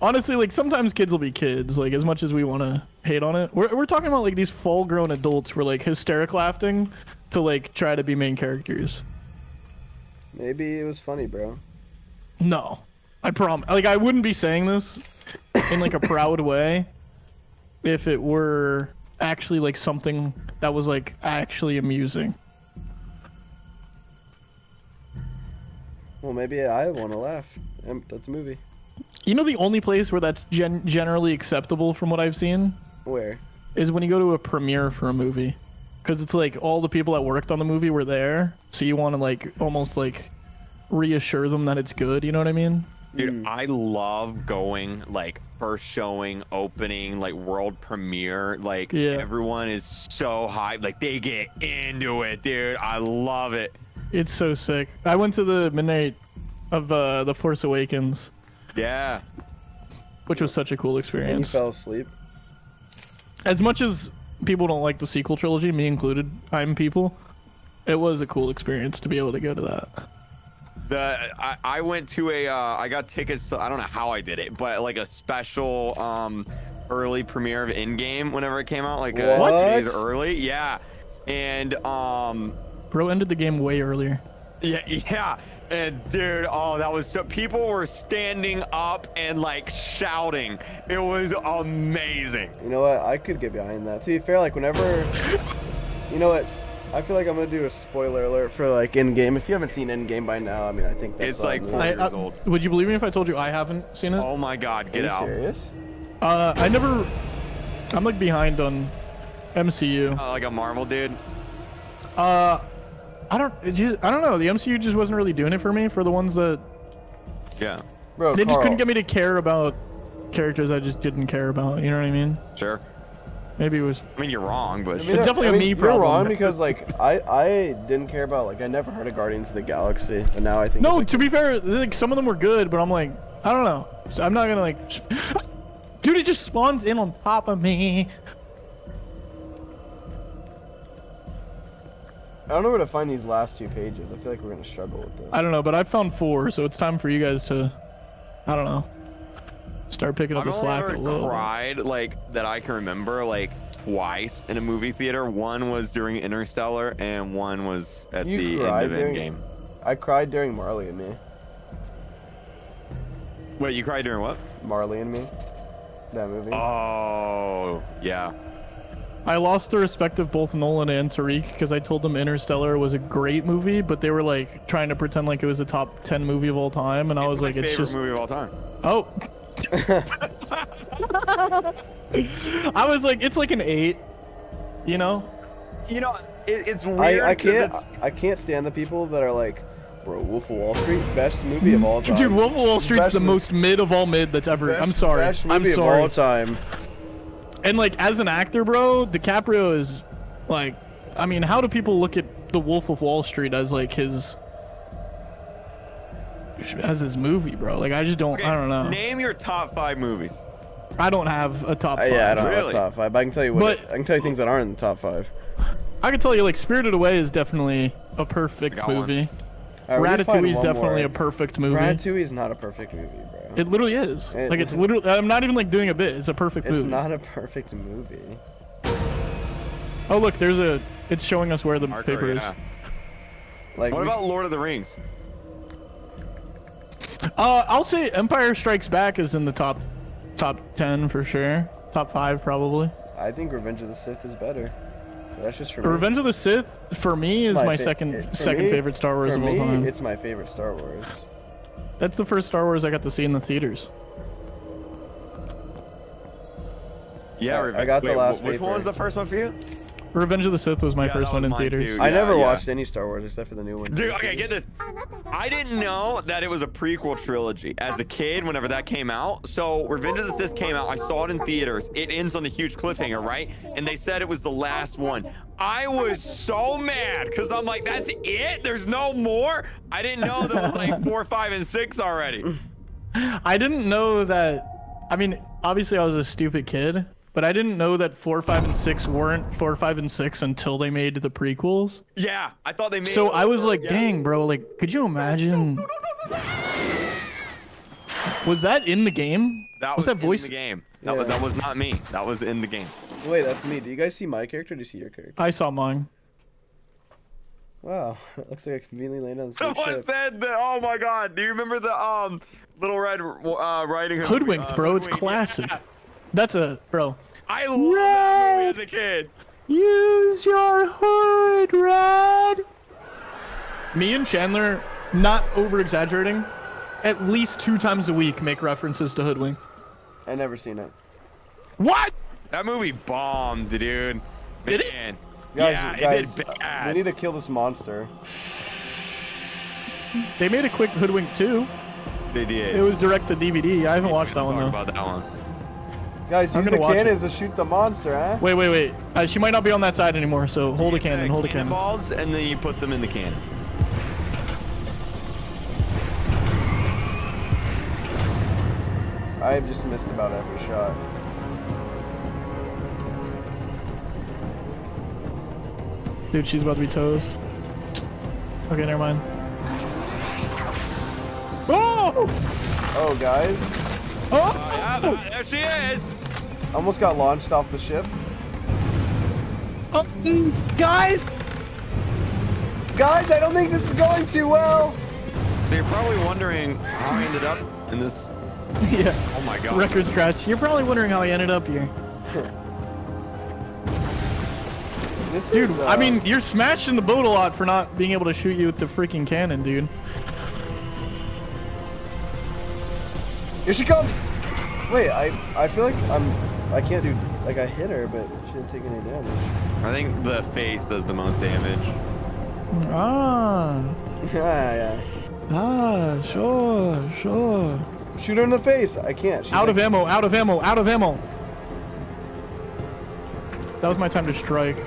honestly, like sometimes kids will be kids. Like as much as we want to hate on it, we're we're talking about like these full-grown adults were like hysteric laughing to like try to be main characters. Maybe it was funny, bro. No, I promise. Like I wouldn't be saying this in like a proud way if it were actually like something that was like actually amusing. Well, maybe I want to laugh. That's a movie. You know, the only place where that's gen- generally acceptable from what I've seen Where? is when you go to a premiere for a movie, because it's like all the people that worked on the movie were there, so you want to like almost like reassure them that it's good. You know what I mean? Dude, hmm. I love going like first showing, opening, like world premiere. Like Yeah. everyone is so hyped. Like they get into it, dude. I love it. It's so sick. I went to the midnight of uh, the Force Awakens, Yeah. which was such a cool And you experience. fell asleep. as much as people don't like the sequel trilogy, me included, I'm people. It was a cool experience to be able to go to that. The I, I went to a uh, I got tickets. To, I don't know how I did it, but like a special um early premiere of Endgame whenever it came out, like uh, What? two days early. Yeah, and um, Bro ended the game way earlier. yeah, yeah. And dude, oh, that was so. People were standing up and like shouting. It was amazing. You know what? I could get behind that. To be fair, like whenever, you know what? I feel like I'm gonna do a spoiler alert for like Endgame. If you haven't seen Endgame by now, I mean, I think that's It's like on four you. I, years uh, old. would you believe me if I told you I haven't seen it? Oh my God, Are get you out! serious? Uh, I never. I'm like behind on MCU. Uh, like a Marvel dude. Uh, I don't. Just, I don't know. The MCU just wasn't really doing it for me. For the ones that Yeah, Bro, they just couldn't get me to care about characters I just didn't care about. You know what I mean? sure. Maybe it was. I mean, you're wrong, but I mean, It's definitely I a mean, me You're problem. wrong because like I I didn't care about like I never heard of Guardians of the Galaxy, but now I think No, it's, to be fair, like some of them were good, but I'm like, I don't know. So I'm not gonna like. Dude, it just spawns in on top of me. I don't know where to find these last two pages. I feel like we're gonna struggle with this. I don't know, but I found four, so it's time for you guys to, I don't know, start picking up I've the slack a ever little. bit. cried like that I can remember like twice in a movie theater. One was during Interstellar, and one was at You the cried end of during- Endgame. I cried during Marley and Me. Wait, you cried during what? Marley and Me. That movie. Oh, yeah. I lost the respect of both Nolan and Tariq because I told them Interstellar was a great movie, but they were like trying to pretend like it was a top ten movie of all time, and I was my like, it's favorite just movie of all time. oh. I was like, it's like an eight, you know. You know, it, it's weird. I, I 'cause can't it's- I can't stand the people that are like, bro, Wolf of Wall Street, best movie of all time. Dude, Wolf of Wall Street's Best the mo- most mid of all mid that's ever. best- I'm sorry. Best I'm sorry. of all time. And like as an actor, bro, DiCaprio is like, I mean, how do people look at The Wolf of Wall Street as like his as his movie, bro? Like I just don't. I don't know. Name your top five movies. I don't have a top Uh, five. yeah, I don't have a top five. But I can tell you what. But- I can tell you things that aren't in the top five. I can tell you, like, Spirited Away is definitely a perfect I one. movie. All right, we can find Ratatouille is definitely more. a perfect movie. Ratatouille is not a perfect movie, bro. It literally is. It- like, it's literally. I'm not even like doing a bit. It's a perfect it's movie. It's not a perfect movie. Oh look, there's a. It's showing us where the Marker, paper is. yeah. Like, What we- about Lord of the Rings? Uh, I'll say Empire Strikes Back is in the top, top ten for sure. Top five probably. I think Revenge of the Sith is better. That's just for me. Revenge of the Sith for me is It's my fa- second it- second me- favorite Star Wars for of all me, time. It's my favorite Star Wars. That's the first Star Wars I got to see in the theaters. Yeah, I- I Revenge- got the last wh- Which one was the first one for you? Revenge of the Sith was my Yeah, first that one in theaters. too. I Yeah, never yeah. watched any Star Wars except for the new ones. Dude, okay, get this. I didn't know that it was a prequel trilogy as a kid whenever that came out. So Revenge of the Sith came out. I saw it in theaters. It ends on a huge cliffhanger, right? And they said it was the last one. I was so mad because I'm like, that's it? There's no more? I didn't know there was like four, five, and six already. I didn't know that. I mean, obviously I was a stupid kid, but I didn't know that four, five, and six weren't four, five, and six until they made the prequels. Yeah, I thought they made So it I was like, yeah. dang, bro, like, could you imagine? Was that in the game? That was was, that voice? in the game. That, was, that was not me. That was in the game. Wait, that's me. Do you guys see my character? Or do you see your character? I saw mine. Wow, it looks like I conveniently landed on the same Someone ship. said that. Oh my God! Do you remember the um Little Red uh, Riding Hood? Hoodwinked, uh, bro. It's classic. Yeah. That's a bro. I love that movie as a kid. Use your hood, Red. Me and Chandler, not over exaggerating, at least two times a week make references to Hoodwink. I never seen it. What? That movie bombed, dude. Did it? Man. Guys, yeah, guys, it did bad. we need to kill this monster. They made a quick Hoodwink too. They did. It was direct to DVD. I haven't We watched that can one talk though. about that one. Guys, I'm use gonna the watch it. cannons to shoot the monster, huh? Wait, wait, wait. Uh, she might not be on that side anymore. So hold a cannon. Hold a cannon. Balls, and then you put them in the cannon. I've just missed about every shot. Dude, she's about to be toast. Okay, never mind. Oh! Oh, guys. Oh! Yeah, there she is. Almost got launched off the ship. Oh, guys! Guys, I don't think this is going too well. So you're probably wondering how I ended up in this. yeah. Oh my god. Record scratch. You're probably wondering how I ended up here. This Dude, is, uh, I mean, you're smashing the boat a lot for not being able to shoot you with the freaking cannon, dude. Here she comes. Wait, I I feel like I'm I can't do like I hit her, but she didn't take any damage. I think the face does the most damage. Ah. yeah, yeah. Ah, sure, sure. Shoot her in the face. I can't. She's Out like, of ammo, out of ammo, out of ammo. That was my time to strike.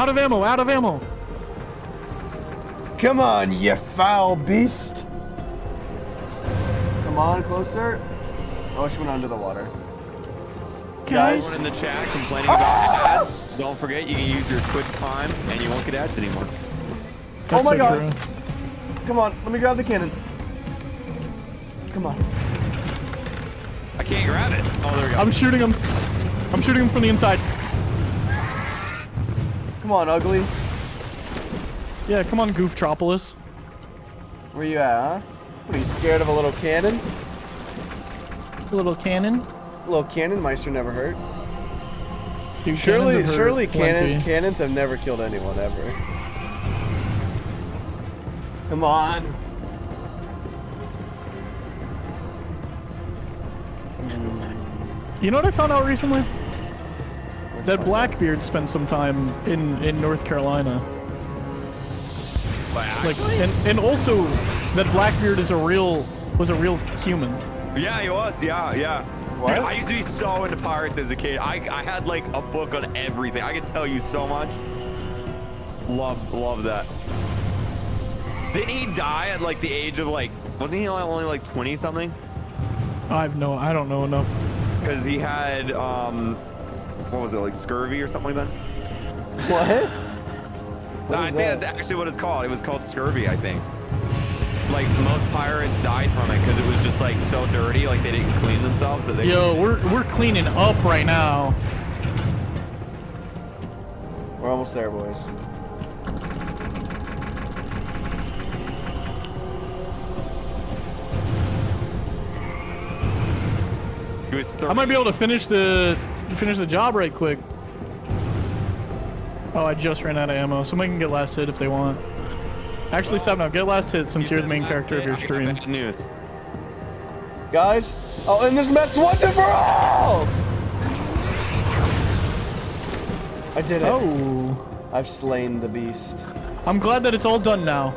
Out of ammo, out of ammo. Come on, you foul beast. Come on, closer. Oh, she went under the water. Guys. Someone in the chat complaining ah! about ads. Don't forget you can use your Twitch Prime and you won't get ads anymore. oh my so god. true. Come on, let me grab the cannon. Come on. I can't grab it. Oh, there we go. I'm shooting him. I'm shooting him from the inside. Come on, ugly. Yeah, come on, Gooftropolis. Where you at, huh? What are you scared of a little cannon? A little cannon. A little cannon meister never hurt. Dude, Surely, cannons have hurt surely cannon, cannons have never killed anyone ever. Come on. You know what I found out recently? That Blackbeard spent some time in in North Carolina. Like, and and also that Blackbeard is a real was a real human. Yeah, he was. Yeah, yeah. What? Dude, I used to be so into pirates as a kid. I, I had like a book on everything. I could tell you so much. Love, love that. Didn't he die at like the age of like, wasn't he only like 20 something? I've no, I don't know enough. Because he had, um, what was it, like scurvy or something like that? What? No, What I think that? that's actually what it's called. It was called scurvy, I think. Like most pirates died from it because it was just like so dirty, like they didn't clean themselves. That they Yo, we're we're cleaning up right now. We're almost there, boys. I might be able to finish the finish the job right quick. Oh, I just ran out of ammo. Somebody can get last hit if they want. Actually, stop now. Get last hit since you're the main character of your stream. Bad news. Guys, oh, I'll end this mess once and for all! I did it. Oh, I've slain the beast. I'm glad that it's all done now.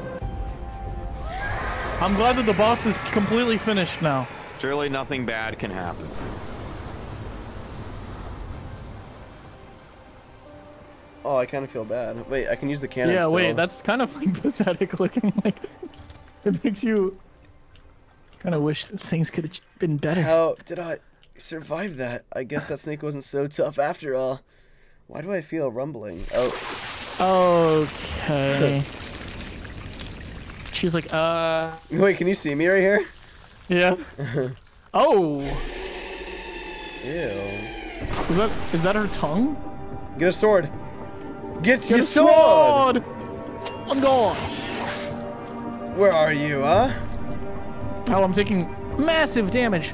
I'm glad that the boss is completely finished now. Surely nothing bad can happen. Oh, I kind of feel bad. Wait, I can use the cannon yeah, still. wait, that's kind of like pathetic looking. Like, it makes you kind of wish things could have been better. How did I survive that? I guess that snake wasn't so tough after all. Why do I feel rumbling? Oh, Okay. She's like, uh, wait, can you see me right here? yeah. Oh, Ew. is that is that her tongue? Get a sword. Get, Get your a sword. I'm gone. Where are you, huh? Oh, I'm taking massive damage.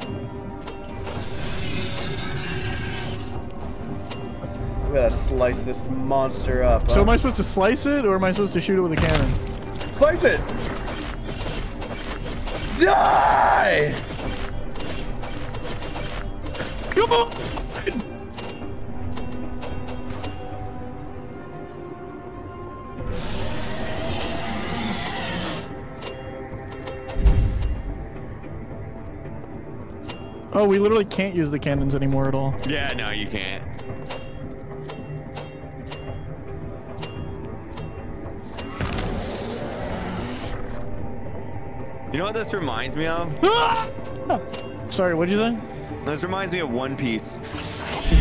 We gotta slice this monster up. So huh? am I supposed to slice it, or am I supposed to shoot it with a cannon? Slice it! Die! Come on! Oh, we literally can't use the cannons anymore at all. Yeah, no, you can't. You know what this reminds me of? Ah! Sorry, what'd you say? This reminds me of One Piece.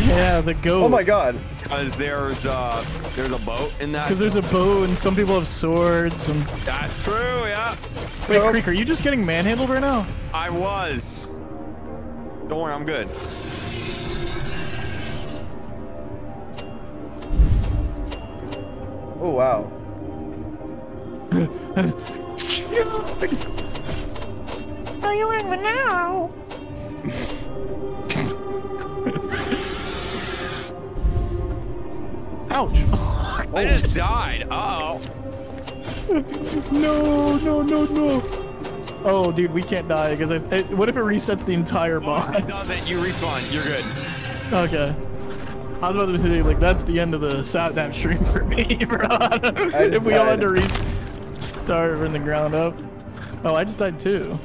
Yeah, the goat. Oh my god. Because there's uh there's a boat in that. Because there's a boat and some people have swords and. That's true. Yeah, Wait. Kreek, are you just getting manhandled right now? I was. Don't worry, I'm good. Oh wow. So you in now? Ouch. I just died. Uh oh. no, no, no, no. Oh, dude, we can't die because it, it, what if it resets the entire It box? doesn't. You respawn. You're good. Okay. I was about to say, like, that's the end of the Sapnap stream for me, bro. if we all had to restart from the ground up. Oh, I just died too.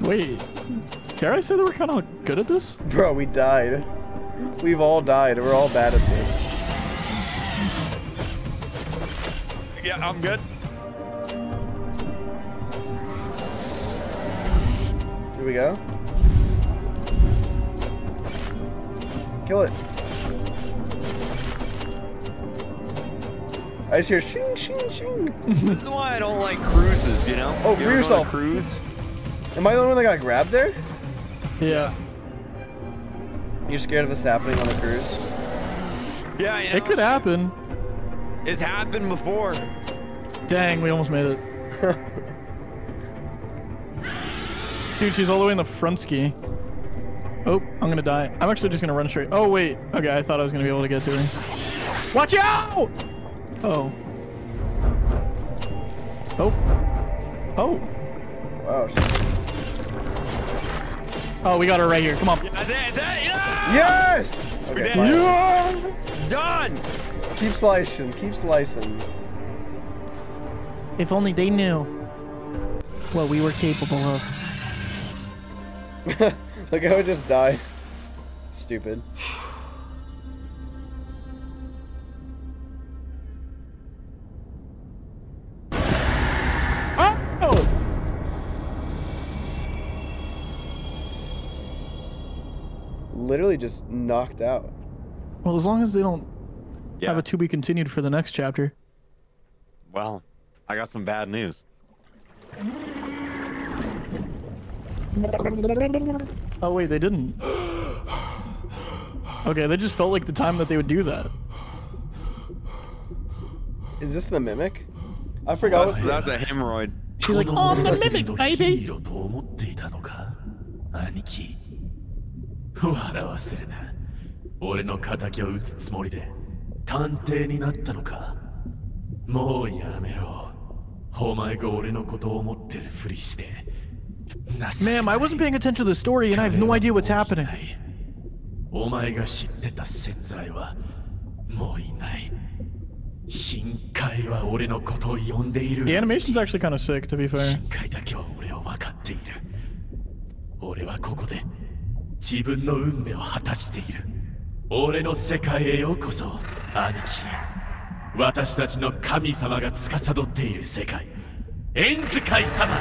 Wait. Dare I say that we're kind of good at this? Bro, we died. We've all died. We're all bad at this. Yeah, I'm good. Here we go. Kill it. I just hear shing, shing, shing. This is why I don't like cruises. You know. Oh, You for ever go yourself. Cruise. Am I the only one that got grabbed there? Yeah. You're scared of this happening on a cruise? Yeah, you know. It could happen. It's happened before. Dang, we almost made it. Dude, she's all the way in the front ski. Oh, I'm gonna die. I'm actually just gonna run straight. Oh, wait. Okay, I thought I was gonna be able to get to her. Watch out! Oh. Oh. Oh. Wow. Oh, we got her right here. Come on. That's it. That's it. Yeah. Yes! Okay, did fine. it. Yeah! Done. Keep slicing. Keep slicing. If only they knew what we were capable of. Look how it just died. Stupid. Oh! Literally just knocked out. Well, as long as they don't Yeah. have a to be continued for the next chapter. Well, I got some bad news. Oh wait, they didn't. Okay, they just felt like the time that they would do that. Is this the mimic? I forgot That's, what. that's a hemorrhoid. She's like, oh, the mimic, ヒ baby. ーローと思っていたのか兄貴笑わせるな俺の仇を討つつもりで探偵になったのかもうやめろ お前が俺のことを思ってるふりして情け Ma'am, I wasn't paying attention to the story and I have no idea what's happening. お前が知ってた潜在はもういない深海は俺のことを呼んでいる The animation's actually kind of sick, to be fair. 深海だけは俺を分かっている俺はここで自分の運命を果たしている俺の世界へようこそ兄貴 私たちの神様が司っている世界縁使い様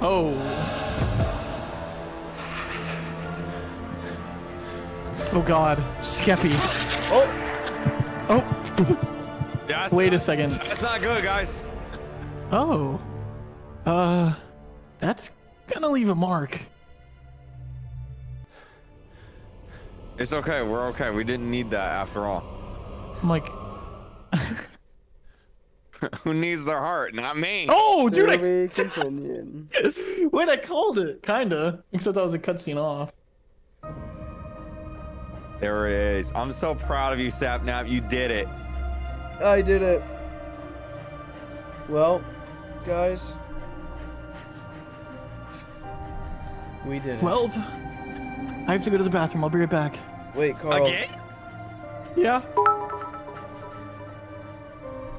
Oh. Oh god, Skeppy. Oh! Oh, That's wait a not, second. That's not good, guys. Oh. Uh, that's gonna leave a mark. It's okay. We're okay. We didn't need that after all. I'm like, Who needs their heart? Not me. oh, dude, I, wait, I called it, kinda. Except that was a cutscene off. There it is. I'm so proud of you, Sapnap. You did it. I did it. Well, guys. We did it. Well, I have to go to the bathroom. I'll be right back. Wait, Karl. Again? Yeah.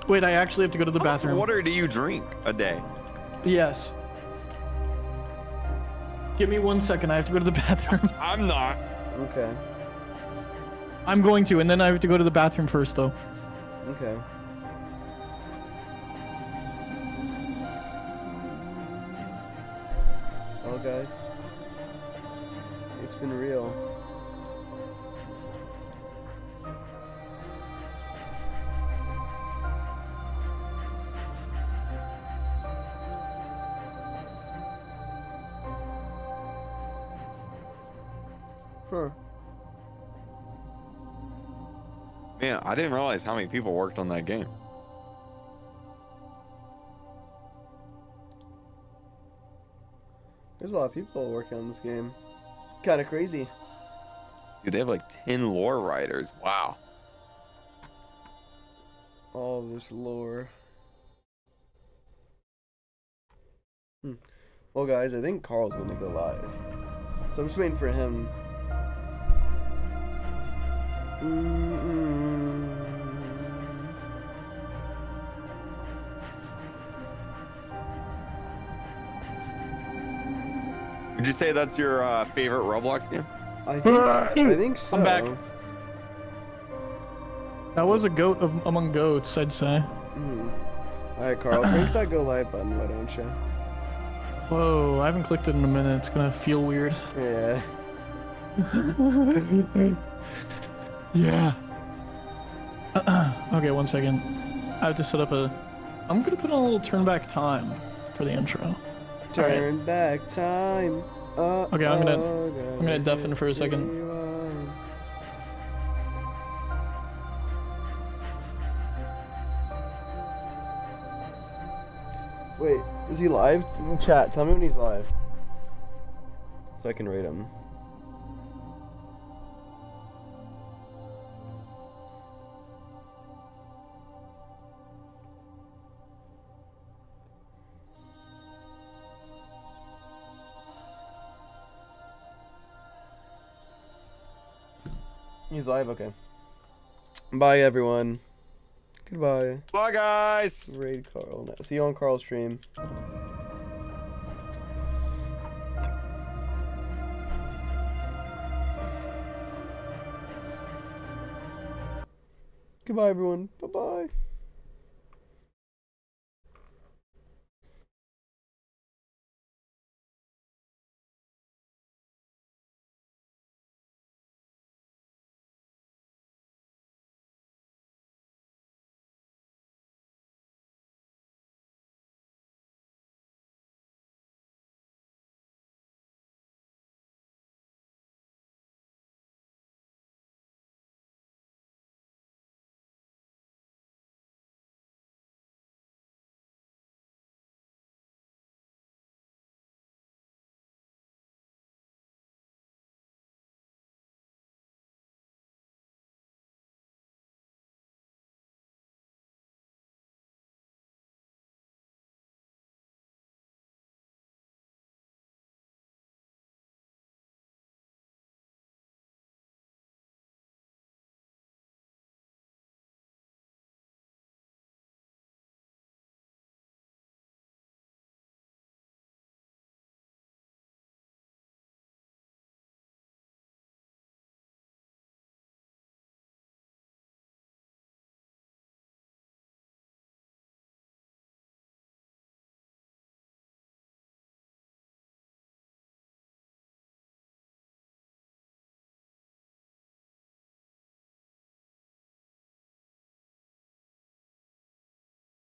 Wait, I actually have to go to the How much bathroom. water do you drink a day? Yes. Give me one second. I have to go to the bathroom. I'm not. Okay. I'm going to, and then I have to go to the bathroom first, though. Okay. Well, guys. It's been real. Huh. Man, I didn't realize how many people worked on that game. There's a lot of people working on this game. Kind of crazy. Dude, they have like 10 lore writers. Wow. All this lore. Hmm. Well, guys, I think Karl's gonna go live. So I'm just waiting for him. Mm-mm. Would you say that's your uh, favorite Roblox game? I think, I think so. I'm back. That was a goat of, among goats, I'd say. Hmm. Alright, Karl, click that go live button, why don't you? Whoa, I haven't clicked it in a minute. It's gonna feel weird. Yeah. Yeah. okay, one second. I have to set up a. I'm gonna put on a little turn back time for the intro. Turn back time. Uh, Okay, I'm gonna- oh, I'm gonna deafen for a second. Wait, is he live? Chat, tell me when he's live. So I can rate him. He's live, okay. Bye, everyone. Goodbye. Bye, guys. Raid Karl. now. See you on Karl's stream. Goodbye, everyone. Bye bye.